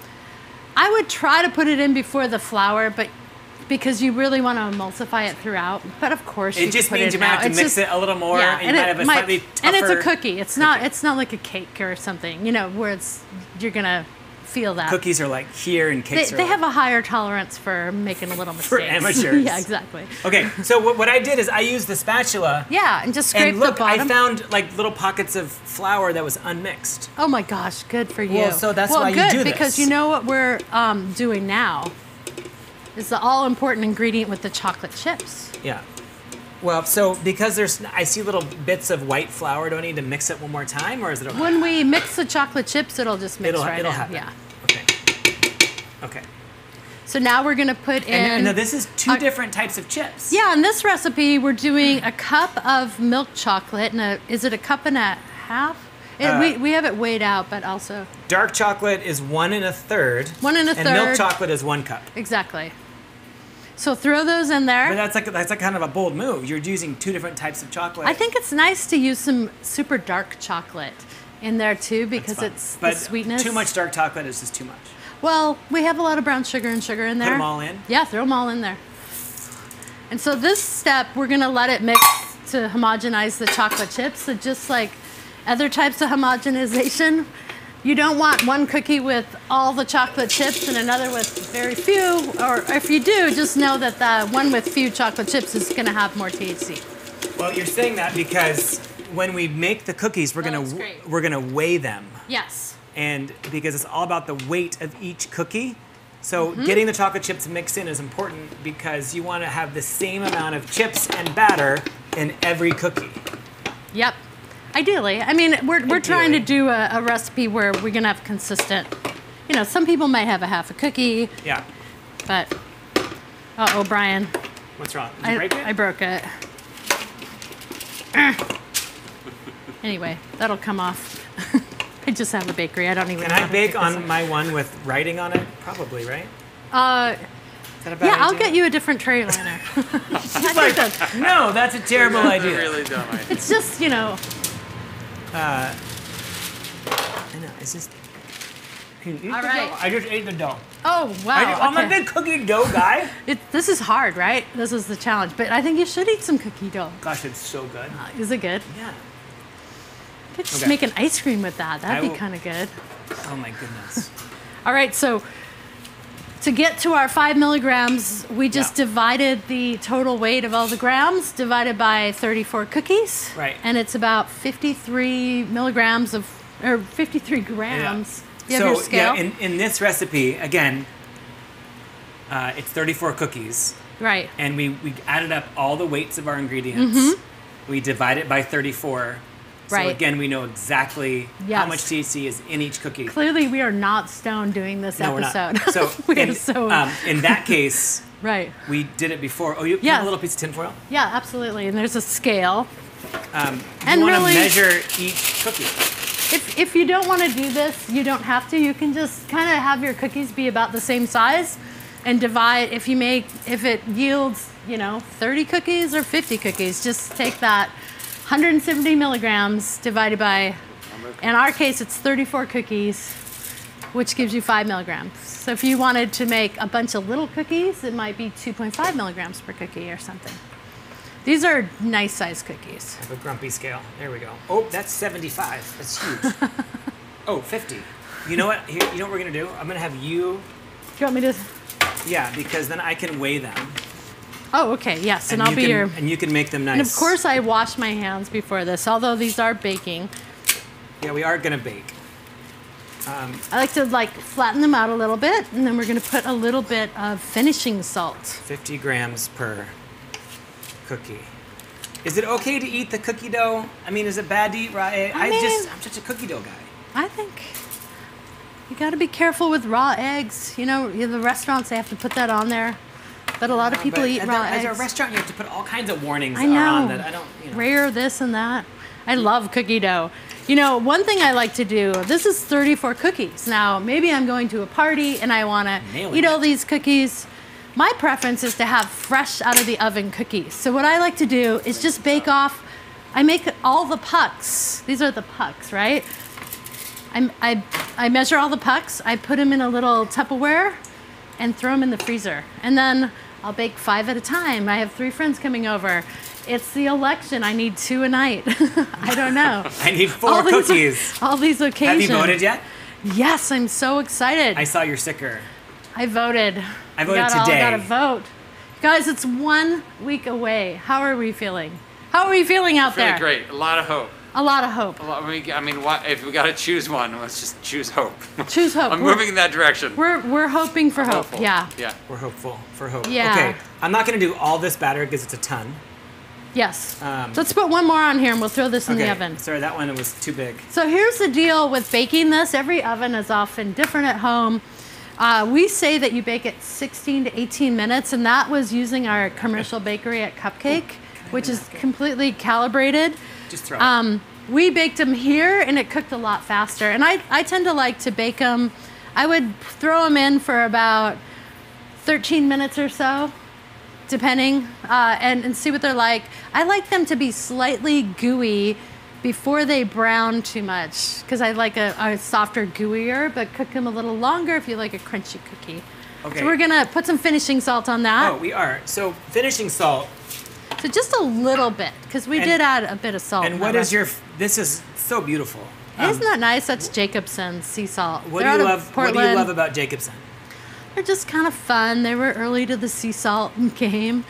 Speaker 2: I would try to put it in before the flour, but because you really want to emulsify it throughout. But of course,
Speaker 1: It
Speaker 2: you
Speaker 1: just means
Speaker 2: it
Speaker 1: you might have to
Speaker 2: It's
Speaker 1: mix
Speaker 2: just-
Speaker 1: it a little more,
Speaker 2: Yeah,
Speaker 1: and you might have a
Speaker 2: might- and it's a cookie. It's not.
Speaker 1: cookie.
Speaker 2: It's not like a cake or something. You know, where it's you're gonna feel that.
Speaker 1: Cookies are like here and
Speaker 2: They,
Speaker 1: cakes are
Speaker 2: they
Speaker 1: like-
Speaker 2: have a higher tolerance for making a little mistake.
Speaker 1: For amateurs.
Speaker 2: yeah, exactly.
Speaker 1: Okay, so what, what I did is I used the spatula.
Speaker 2: Yeah, and just scrape
Speaker 1: And look,
Speaker 2: the
Speaker 1: I found like little pockets of flour that was unmixed.
Speaker 2: Oh my gosh, good for you.
Speaker 1: Well, so that's
Speaker 2: well,
Speaker 1: why you
Speaker 2: good,
Speaker 1: do
Speaker 2: because you know what we're um, doing now is the all important ingredient with the chocolate chips.
Speaker 1: Yeah. Well, so because there's, I see little bits of white flour. Do I need to mix it one more time, or is it okay?
Speaker 2: When we mix the chocolate chips, it'll just mix
Speaker 1: it'll
Speaker 2: right
Speaker 1: it'll
Speaker 2: in.
Speaker 1: happen.
Speaker 2: Yeah.
Speaker 1: Okay. Okay.
Speaker 2: So now we're gonna put in.
Speaker 1: And, no, this is two different types of chips.
Speaker 2: yeah, in this recipe, we're doing a cup of milk chocolate. And a, is it a cup and a half? It,
Speaker 1: Uh,
Speaker 2: we, we have it weighed out, but also
Speaker 1: Dark chocolate is one and a third.
Speaker 2: One and a third.
Speaker 1: And milk chocolate is one cup.
Speaker 2: exactly. So throw those in there.
Speaker 1: But that's like that's like kind of a bold move. You're using two different types of chocolate.
Speaker 2: I think it's nice to use some super dark chocolate in there too because it's
Speaker 1: but
Speaker 2: the sweetness.
Speaker 1: Too much dark chocolate is just too much.
Speaker 2: Well, we have a lot of brown sugar and sugar in there.
Speaker 1: 'em all in?
Speaker 2: Yeah, throw them all in there. And so this step, we're gonna let it mix to homogenize the chocolate chips. So just like other types of homogenization, you don't want one cookie with all the chocolate chips and another with very few. Or if you do, just know that the one with few chocolate chips is gonna have more THC.
Speaker 1: Well, you're saying that because when we make the cookies, we're
Speaker 2: That
Speaker 1: gonna we're gonna weigh them,
Speaker 2: Yes.
Speaker 1: and because it's all about the weight of each cookie. So
Speaker 2: Mm-hmm.
Speaker 1: getting the chocolate chips mixed in is important because you want to have the same amount of chips and batter in every cookie.
Speaker 2: Yep. Ideally, I mean, we're, we're trying to do a, a recipe where we're gonna have consistent. You know, some people might have a half a cookie,
Speaker 1: Yeah.
Speaker 2: but uh oh, Brian,
Speaker 1: What's wrong? Did you
Speaker 2: I,
Speaker 1: break it?
Speaker 2: I broke it. Anyway, that'll come off. I just have a bakery. I don't even.
Speaker 1: Can
Speaker 2: know
Speaker 1: I bake on my one with writing on it? Probably, right?
Speaker 2: Uh,
Speaker 1: Is that a bad
Speaker 2: yeah, I'll get you a different tray liner. I think
Speaker 1: No, that's a terrible idea.
Speaker 3: really dumb idea.
Speaker 2: it's just you know.
Speaker 1: I know. It's just. Can eat
Speaker 2: All
Speaker 1: the
Speaker 2: right.
Speaker 1: dough? I just ate the dough.
Speaker 2: Oh wow.
Speaker 1: I, am a
Speaker 2: okay.
Speaker 1: big cookie dough guy.
Speaker 2: It, this is hard, right? This is the challenge, but I think you should eat some cookie dough.
Speaker 1: Gosh, it's so good.
Speaker 2: Uh, Is it good?
Speaker 1: Yeah.
Speaker 2: Could just
Speaker 1: Okay.
Speaker 2: make an ice cream with that. That'd
Speaker 1: I
Speaker 2: be
Speaker 1: will-
Speaker 2: kind of good.
Speaker 1: Oh my goodness.
Speaker 2: All right, so to get to our five milligrams, we just
Speaker 1: Yeah.
Speaker 2: divided the total weight of all the grams divided by 34 cookies.
Speaker 1: Right.
Speaker 2: And it's about 53 milligrams of, or 53 grams. You have
Speaker 1: so
Speaker 2: your scale?
Speaker 1: yeah, in, in this recipe, again, uh, it's 34 cookies,
Speaker 2: Right.
Speaker 1: and we, we added up all the weights of our ingredients. We divide it by 34. So.
Speaker 2: Right.
Speaker 1: again, we know exactly how much THC is in each cookie.
Speaker 2: Clearly, we are not stoned doing this
Speaker 1: No, we're
Speaker 2: episode.
Speaker 1: not. So,
Speaker 2: we
Speaker 1: in,
Speaker 2: so
Speaker 1: um, in that case,
Speaker 2: right.
Speaker 1: we did it before. Oh, you,
Speaker 2: Yeah.
Speaker 1: have a little piece of tinfoil?
Speaker 2: Yeah, absolutely. And there's a scale.
Speaker 1: Um,
Speaker 2: And
Speaker 1: you want to
Speaker 2: really-
Speaker 1: measure each cookie.
Speaker 2: If, if you don't want to do this, you don't have to. You can just kind of have your cookies be about the same size and divide. If you make, if it yields, you know, 30 cookies or 50 cookies, just take that 170 milligrams divided by, in our case, it's 34 cookies, which gives you five milligrams. So if you wanted to make a bunch of little cookies, it might be 2.5 milligrams per cookie or something. These are nice sized cookies.
Speaker 1: I have a grumpy scale. There we go. Oh, that's 75. That's huge. oh, 50. You know what? Here, you know what we're going to do? I'm going to have you,
Speaker 2: Do you want me to?
Speaker 1: yeah, because then I can weigh them.
Speaker 2: Oh, okay, yes, and, I'll be
Speaker 1: can,
Speaker 2: your.
Speaker 1: And you can make them nice.
Speaker 2: And of course, I wash my hands before this, although these are baking.
Speaker 1: Yeah, we are going to bake.
Speaker 2: Um, I like to like flatten them out a little bit, and then we're going to put a little bit of finishing salt.
Speaker 1: 50 grams per cookie. Is it okay to eat the cookie dough? I mean, is it bad to eat raw egg?
Speaker 2: I
Speaker 1: I, just, I'm such a cookie dough guy.
Speaker 2: I think you got to be careful with raw eggs. You know, the restaurants they have to put that on there, but a lot of uh, people
Speaker 1: But
Speaker 2: eat
Speaker 1: at
Speaker 2: raw
Speaker 1: the-
Speaker 2: eggs.
Speaker 1: At a restaurant, you have to put all kinds of warnings
Speaker 2: I know.
Speaker 1: on that. I don't, you know.
Speaker 2: Rare this and that. I love cookie dough. You know, one thing I like to do, this is 34 cookies. Now, maybe I'm going to a party and I want to
Speaker 1: Nailing
Speaker 2: eat all
Speaker 1: it.
Speaker 2: these cookies. My preference is to have fresh out of the oven cookies. So, what I like to do is just bake off, I make all the pucks. These are the pucks, right? I, I, I measure all the pucks, I put them in a little Tupperware and throw them in the freezer. And then I'll bake five at a time. I have three friends coming over. It's the election. I need two a night. I don't know.
Speaker 1: I need four
Speaker 2: all these,
Speaker 1: cookies.
Speaker 2: All these occasions.
Speaker 1: Have you voted yet?
Speaker 2: Yes, I'm so excited.
Speaker 1: I
Speaker 2: I,
Speaker 1: saw your sticker.
Speaker 2: I voted.
Speaker 1: I voted
Speaker 2: gotta, all
Speaker 1: today.
Speaker 2: gotta vote. Guys, it's one week away. How are we feeling? How are we feeling out
Speaker 3: Feeling
Speaker 2: there?
Speaker 3: great. A lot of hope.
Speaker 2: A lot of hope.
Speaker 3: A lot, we, I mean, what, if we got to choose one, let's just choose hope.
Speaker 2: Choose hope.
Speaker 3: I'm
Speaker 2: We're-
Speaker 3: moving in that direction.
Speaker 2: We're, we're hoping for hope.
Speaker 3: Hopeful.
Speaker 2: Yeah.
Speaker 3: Yeah.
Speaker 1: We're hopeful for hope.
Speaker 2: Yeah.
Speaker 1: Okay, I'm not going to do all this batter because it's a ton.
Speaker 2: Yes.
Speaker 1: Um,
Speaker 2: Let's put one more on here and we'll throw this in
Speaker 1: Okay.
Speaker 2: the oven.
Speaker 1: Sorry, that one was too big.
Speaker 2: So here's the deal with baking this. Every oven is often different at home. Uh, we say that you bake it 16 to 18 minutes, and that was using our commercial bakery at Cupcake, which is completely calibrated.
Speaker 1: Just throw it.
Speaker 2: Um, we baked them here, and it cooked a lot faster. And I, I tend to like to bake them. I would throw them in for about 13 minutes or so, depending, uh, and, and see what they're like. I like them to be slightly gooey before they brown too much, because I like a, a softer, gooier, but cook them a little longer if you like a crunchy cookie.
Speaker 1: Okay.
Speaker 2: So we're gonna put some finishing salt on that.
Speaker 1: oh, we are. So finishing salt.
Speaker 2: So just a little bit, because we
Speaker 1: And-
Speaker 2: did add a bit of salt.
Speaker 1: And what is your? This is so beautiful.
Speaker 2: Isn't
Speaker 1: Um,
Speaker 2: that nice? That's Jacobsen sea salt.
Speaker 1: What
Speaker 2: They're
Speaker 1: do you love? What do you love about Jacobsen?
Speaker 2: They're just kind of fun. They were early to the sea salt game.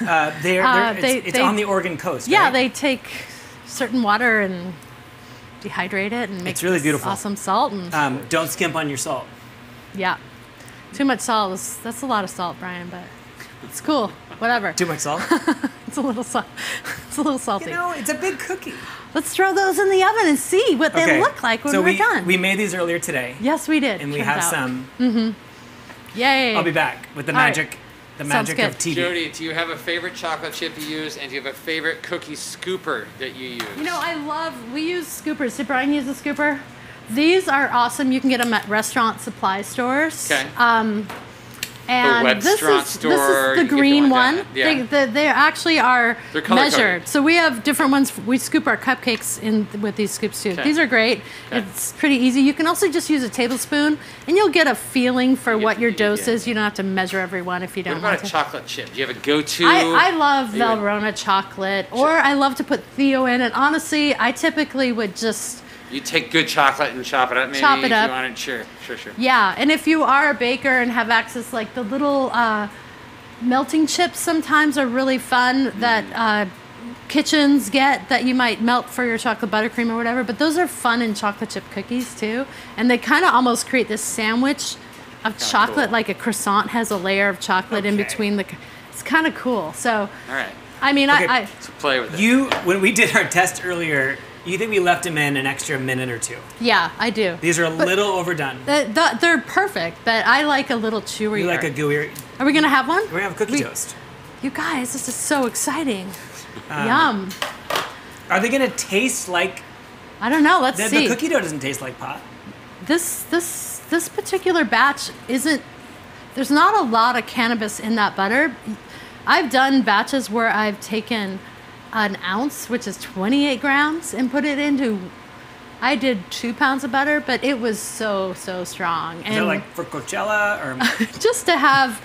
Speaker 1: Uh, they're,
Speaker 2: Uh,
Speaker 1: they're, it's,
Speaker 2: they-
Speaker 1: it's
Speaker 2: they-
Speaker 1: on the Oregon coast.
Speaker 2: Yeah,
Speaker 1: right?
Speaker 2: they take certain water and dehydrate it and make
Speaker 1: It's really beautiful.
Speaker 2: awesome salt. And
Speaker 1: Um, don't skimp on your salt.
Speaker 2: yeah, too much salt is that's a lot of salt, Brian. But it's cool. Whatever.
Speaker 1: Too much salt.
Speaker 2: It's a little salt. It's a little salty.
Speaker 1: you know, it's a big cookie.
Speaker 2: Let's throw those in the oven and see what they look like when
Speaker 1: so
Speaker 2: we're
Speaker 1: we,
Speaker 2: done.
Speaker 1: We made these earlier today,
Speaker 2: yes, we did.
Speaker 1: and we
Speaker 2: turns
Speaker 1: have
Speaker 2: out.
Speaker 1: some.
Speaker 2: Yay!
Speaker 1: I'll be back with the
Speaker 2: All right.
Speaker 1: magic, the
Speaker 2: Sounds
Speaker 1: magic
Speaker 2: good.
Speaker 1: of TV.
Speaker 3: Jody, do you have a favorite chocolate chip you use, and do you have a favorite cookie scooper that you use?
Speaker 2: You know, I love. We use scoopers. Did Brian use a scooper? These are awesome. You can get them at restaurant supply stores.
Speaker 3: Okay.
Speaker 2: Um, and this is
Speaker 3: store,
Speaker 2: this is the green one.
Speaker 3: that. Yeah.
Speaker 2: They, they, they actually are measured. So we have different ones. We scoop our cupcakes in with these scoops too.
Speaker 3: Okay.
Speaker 2: These are great.
Speaker 3: Okay.
Speaker 2: It's pretty easy. You can also just use a tablespoon, and you'll get a feeling for
Speaker 3: You
Speaker 2: what
Speaker 3: get-
Speaker 2: your
Speaker 3: you
Speaker 2: dose is. You don't have to measure every one if you don't What
Speaker 3: about
Speaker 2: want
Speaker 3: a
Speaker 2: to.
Speaker 3: chocolate chip? Do you have a go-to?
Speaker 2: I, I love
Speaker 3: Are you a-
Speaker 2: Valrhona chocolate, or I love to put Theo in. And honestly, I typically would just
Speaker 3: You take good chocolate and chop it up, maybe
Speaker 2: Chop it
Speaker 3: if
Speaker 2: up.
Speaker 3: you want it. Sure, sure, sure.
Speaker 2: yeah. And if you are a baker and have access, like the little uh, melting chips, sometimes are really fun that uh, kitchens get that you might melt for your chocolate buttercream or whatever. But those are fun in chocolate chip cookies too, and they kind of almost create this sandwich of chocolate,
Speaker 3: cool.
Speaker 2: like a croissant has a layer of chocolate in between the. it's kind of cool. So,
Speaker 3: All right.
Speaker 2: I mean,
Speaker 1: Okay.
Speaker 2: I, I
Speaker 3: So play with it.
Speaker 1: You, when we did our test earlier, you think we left them in an extra minute or two?
Speaker 2: yeah, I do.
Speaker 1: These are a
Speaker 2: But-
Speaker 1: little overdone.
Speaker 2: The, the, they're perfect, but I like a little chewier.
Speaker 1: You like a gooey?
Speaker 2: Are we gonna have one?
Speaker 1: We're gonna have cookie
Speaker 2: We-
Speaker 1: toast.
Speaker 2: You guys, this is so exciting.
Speaker 1: Um,
Speaker 2: Yum.
Speaker 1: Are they gonna taste like
Speaker 2: I don't know. Let's
Speaker 1: the,
Speaker 2: see.
Speaker 1: the cookie dough? Doesn't taste like pot.
Speaker 2: this this this particular batch isn't. There's not a lot of cannabis in that butter. I've done batches where I've taken an ounce, which is 28 grams, and put it into. I did two pounds of butter, but it was so so strong.
Speaker 1: Is
Speaker 2: And
Speaker 1: it like for Coachella or?
Speaker 2: just to have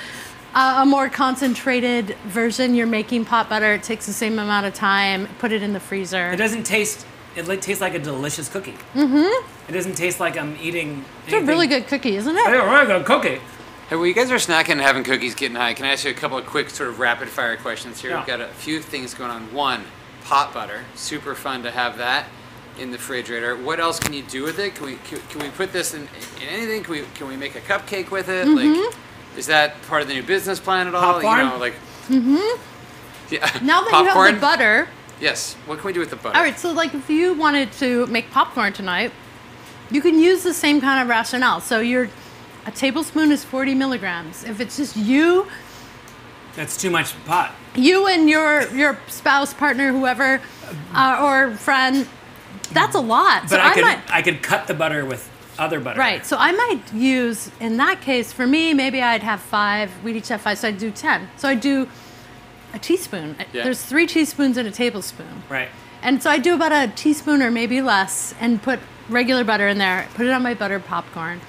Speaker 2: a, a more concentrated version, you're making pot butter. It takes the same amount of time. Put it in the freezer.
Speaker 1: It doesn't taste. It like, tastes like a delicious cookie. Mm-hmm. It doesn't taste like I'm eating.
Speaker 2: It's a really good cookie, isn't it?
Speaker 1: Hey, really good cookie.
Speaker 3: Hey, well, you guys are snacking and having cookies, getting high. Can I ask you a couple of quick, sort of rapid fire questions here?
Speaker 1: Yeah.
Speaker 3: We've got a few things going on. One, pot butter. Super fun to have that in the refrigerator. What else can you do with it? Can we can, can we put this in, in anything? Can we can we make a cupcake with it? Like, is that part of the new business plan at all?
Speaker 1: Popcorn?
Speaker 3: You know, like. Mm-hmm. Yeah.
Speaker 2: Now that
Speaker 3: popcorn.
Speaker 2: you have the butter,
Speaker 3: Yes. What can we do with the butter?
Speaker 2: all right. So, like, if you wanted to make popcorn tonight, you can use the same kind of rationale. So, your a tablespoon is 40 milligrams. If it's just you,
Speaker 1: That's too much pot.
Speaker 2: you and your your spouse, partner, whoever, uh, or friend, that's a lot.
Speaker 1: But
Speaker 2: so
Speaker 1: I, could
Speaker 2: might.
Speaker 1: I could cut the butter with other butter.
Speaker 2: Right. So I might use, in that case, for me, maybe I'd have five. We'd each have five. So I'd do 10. So I'd do a teaspoon.
Speaker 3: Yeah.
Speaker 2: There's three teaspoons in a tablespoon.
Speaker 1: Right.
Speaker 2: And so I do about a teaspoon or maybe less and put regular butter in there, put it on my butter popcorn.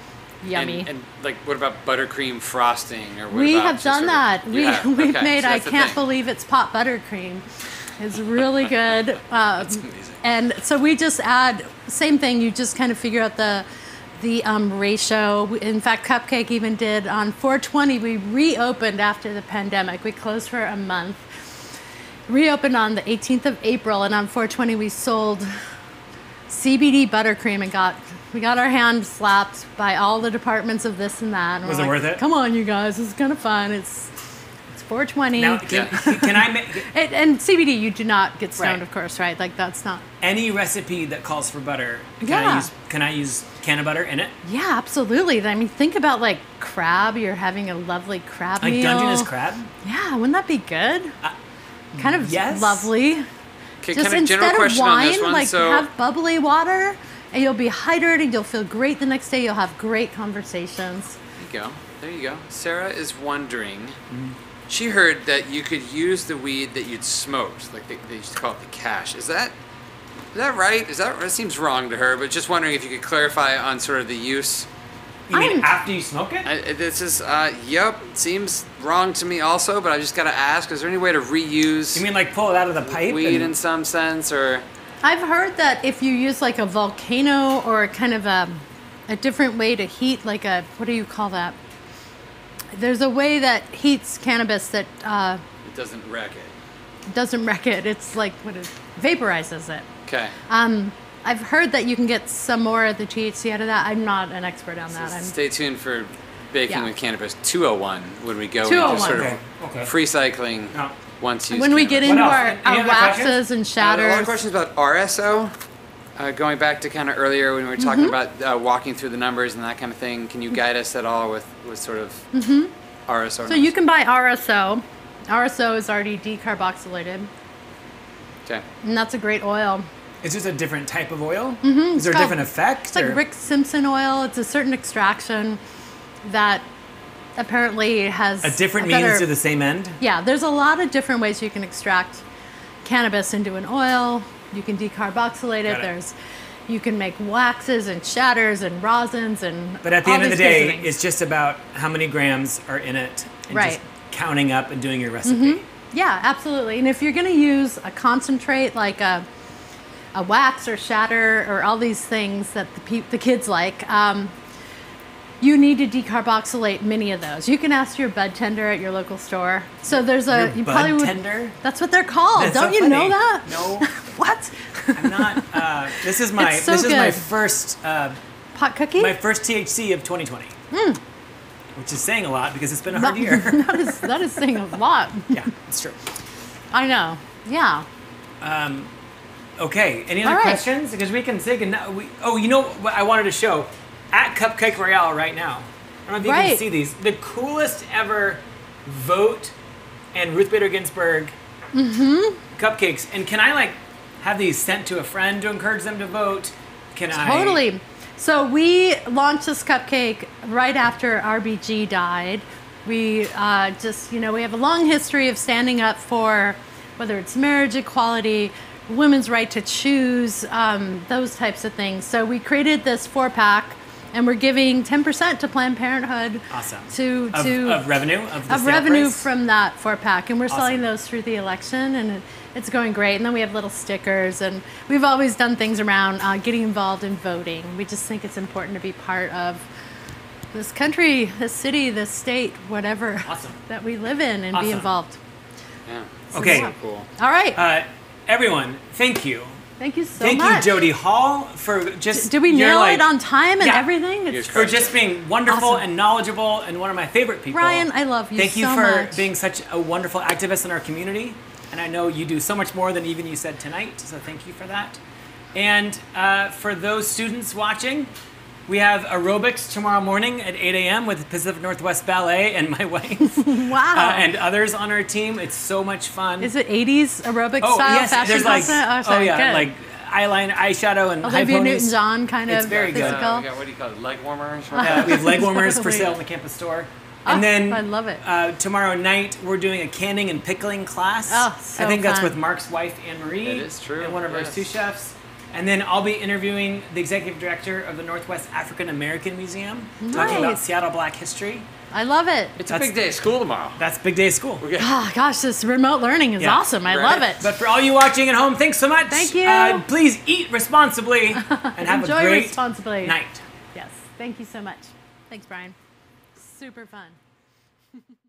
Speaker 2: Yummy.
Speaker 3: And, and like, what about buttercream frosting or what
Speaker 2: we have done
Speaker 3: sort of-
Speaker 2: that. We,
Speaker 3: Yeah,
Speaker 2: we've
Speaker 3: okay,
Speaker 2: made,
Speaker 3: so
Speaker 2: I can't believe it's pot buttercream. It's really good. Um,
Speaker 3: amazing.
Speaker 2: And so we just add, same thing, you just kind of figure out the, the um, ratio. In fact, Cupcake even did on 420, we reopened after the pandemic. We closed for a month. Reopened on the 18th of April, and on 420 we sold CBD buttercream and got we got our hand slapped by all the departments of this and that. And
Speaker 1: Was it
Speaker 2: like,
Speaker 1: worth it?
Speaker 2: Come on, you guys, it's kind of fun. It's it's 420.
Speaker 1: Now, can,
Speaker 3: Yeah.
Speaker 1: can I make
Speaker 2: and, and CBD, you do not get stoned,
Speaker 1: Right.
Speaker 2: of course, right? Like that's not.
Speaker 1: any recipe that calls for butter? Can I
Speaker 2: Yeah.
Speaker 1: use can I use cannabutter in it?
Speaker 2: Yeah, absolutely. I mean, think about like crab. You're having a lovely crab
Speaker 1: Like
Speaker 2: meal.
Speaker 1: Dungeness crab?
Speaker 2: Yeah, wouldn't that be good? Uh, kind of
Speaker 1: yes.
Speaker 2: lovely.
Speaker 3: Okay,
Speaker 2: Just
Speaker 3: kind of general
Speaker 2: instead of
Speaker 3: question on
Speaker 2: wine,
Speaker 3: this one.
Speaker 2: like
Speaker 3: so,
Speaker 2: have bubbly water, and you'll be hydrated. You'll feel great the next day. You'll have great conversations.
Speaker 3: There you go. There you go. Sarah is wondering.
Speaker 1: Mm-hmm.
Speaker 3: She heard that you could use the weed that you'd smoked, like they, they used to call it the cash. Is that is that right? Is that that seems wrong to her? But just wondering if you could clarify on sort of the use.
Speaker 1: You mean
Speaker 2: I'm-
Speaker 1: after you smoke it?
Speaker 3: I, this is uh, yep, seems wrong to me also. But I just gotta ask: Is there any way to reuse
Speaker 1: you mean like pull it out of the pipe?
Speaker 3: weed
Speaker 1: and-
Speaker 3: in some sense, or
Speaker 2: I've heard that if you use like a volcano or kind of a, a different way to heat, like a what do you call that? There's a way that heats cannabis that uh,
Speaker 3: it doesn't wreck it?
Speaker 2: doesn't wreck it. It's like what is it? vaporizes it.
Speaker 3: Okay.
Speaker 2: Um, I've heard that you can get some more of the THC out of that. I'm not an expert on that. I'm,
Speaker 3: Stay tuned for Baking
Speaker 2: Yeah.
Speaker 3: with Cannabis 201 when we go
Speaker 2: 201.
Speaker 3: into sort
Speaker 1: Okay,
Speaker 3: of
Speaker 1: okay.
Speaker 3: free cycling. Once used
Speaker 2: when we get into our,
Speaker 1: Any
Speaker 2: our
Speaker 1: other questions?
Speaker 2: waxes and
Speaker 3: Uh, a lot
Speaker 2: shatters,
Speaker 3: of questions about RSO. Uh, going back to kind of earlier when we were talking about uh, walking through the numbers and that kind of thing, can you guide us at all with, with sort of RSO?
Speaker 2: so you can buy RSO. RSO is already decarboxylated,
Speaker 3: Okay.
Speaker 2: and that's a great oil.
Speaker 1: It's just a different type of oil? Mm-hmm. Is there a different effect?
Speaker 2: It's like Rick Simpson oil. It's a certain extraction that apparently has
Speaker 1: a different
Speaker 2: better-
Speaker 1: means to the same end?
Speaker 2: Yeah, there's a lot of different ways you can extract cannabis into an oil. You can decarboxylate it.
Speaker 1: It.
Speaker 2: There's you can make waxes and shatters and rosins and
Speaker 1: But at the end of the day,
Speaker 2: things.
Speaker 1: it's just about how many grams are in it and
Speaker 2: Right.
Speaker 1: just counting up and doing your recipe.
Speaker 2: yeah, absolutely. And if you're going to use a concentrate like a a wax or shatter or all these things that the pe- the kids like, um, you need to decarboxylate many of those. You can ask your bud tender at your local store. So there's a
Speaker 1: Your
Speaker 2: you
Speaker 1: bud
Speaker 2: probably would.
Speaker 1: tender?
Speaker 2: That's what they're called.
Speaker 1: That's
Speaker 2: Don't
Speaker 1: so
Speaker 2: you know that?
Speaker 1: No.
Speaker 2: what?
Speaker 1: I'm not. Uh, this is my
Speaker 2: so
Speaker 1: this is my first uh,
Speaker 2: Pot cookie?
Speaker 1: my first THC of 2020. which is saying a lot because it's been a hard
Speaker 2: That-
Speaker 1: year.
Speaker 2: that is that is saying a lot.
Speaker 1: yeah, it's true.
Speaker 2: I know. Yeah.
Speaker 1: Um, okay, any other
Speaker 2: right.
Speaker 1: questions? Because we can say goodnight. We, oh, you know what I wanted to show? Cupcake Royale right now. I don't know if you can see these. The coolest ever vote and Ruth Bader Ginsburg
Speaker 2: Mm-hmm.
Speaker 1: cupcakes. And can I like have these sent to a friend to encourage them to vote? Can I
Speaker 2: Totally. So we launched this cupcake right after RBG died. We uh, just, you know, we have a long history of standing up for whether it's marriage equality, women's right to choose, um, those types of things. So we created this four pack, and we're giving 10% to Planned Parenthood.
Speaker 1: Awesome.
Speaker 2: To
Speaker 1: of,
Speaker 2: to
Speaker 1: of revenue of the
Speaker 2: of
Speaker 1: sale
Speaker 2: revenue
Speaker 1: price?
Speaker 2: from that four pack, and we're selling those through the election, and it, it's going great. And then we have little stickers, and we've always done things around uh, getting involved in voting. We just think it's important to be part of this country, this city, this state, whatever
Speaker 1: Awesome.
Speaker 2: that we live in, and
Speaker 1: Awesome.
Speaker 2: be involved.
Speaker 3: Yeah.
Speaker 1: Okay.
Speaker 3: So cool.
Speaker 2: All right,
Speaker 1: Uh, everyone, thank you.
Speaker 2: Thank you so
Speaker 1: thank
Speaker 2: much.
Speaker 1: you, Jody Hall, for just
Speaker 2: Did we nail
Speaker 1: like-
Speaker 2: it on time and
Speaker 1: Yeah.
Speaker 2: everything? It's
Speaker 1: for just being wonderful
Speaker 2: Awesome.
Speaker 1: and knowledgeable and one of my favorite people.
Speaker 2: Ryan, I love you
Speaker 1: Thank you for
Speaker 2: much.
Speaker 1: being such a wonderful activist in our community. And I know you do so much more than even you said tonight. So thank you for that. And uh, for those students watching, we have aerobics tomorrow morning at 8 a.m. with Pacific Northwest Ballet and my wife
Speaker 2: wow.
Speaker 1: uh, and others on our team. It's so much fun.
Speaker 2: Is it 80s aerobic
Speaker 1: oh
Speaker 2: style
Speaker 1: yes,
Speaker 2: fashion
Speaker 1: there's like
Speaker 2: concept?
Speaker 1: oh,
Speaker 2: sorry,
Speaker 1: yeah,
Speaker 2: good.
Speaker 1: like eyeliner, eyeshadow, and high
Speaker 2: Olivia
Speaker 1: ponies.
Speaker 2: Newton-John kind of
Speaker 1: It's
Speaker 2: of
Speaker 1: very good.
Speaker 3: Uh, we got, what do you call it? Leg warmer?
Speaker 1: Uh, we have leg warmers for sale in the campus store.
Speaker 2: Oh,
Speaker 1: And then
Speaker 2: I love it.
Speaker 1: Uh, tomorrow night we're doing a canning and pickling class.
Speaker 2: Oh, so
Speaker 1: I think that's with Mark's wife Anne Marie.
Speaker 3: It is true,
Speaker 1: And one of our
Speaker 3: yes.
Speaker 1: sous chefs. And then I'll be interviewing the executive director of the Northwest African American Museum, talking about Seattle Black history.
Speaker 2: I love it.
Speaker 3: It's a big day of school tomorrow.
Speaker 1: That's big day of school.
Speaker 3: We're good.
Speaker 2: Oh, gosh, this remote learning is
Speaker 1: Yeah.
Speaker 2: awesome. I
Speaker 3: Right.
Speaker 2: love it.
Speaker 1: But for all you watching at home, thanks so much.
Speaker 2: Thank you.
Speaker 1: Uh, please eat responsibly and have
Speaker 2: Enjoy
Speaker 1: a great
Speaker 2: responsibly.
Speaker 1: night.
Speaker 2: Yes. Thank you so much. Thanks, Brian. Super fun.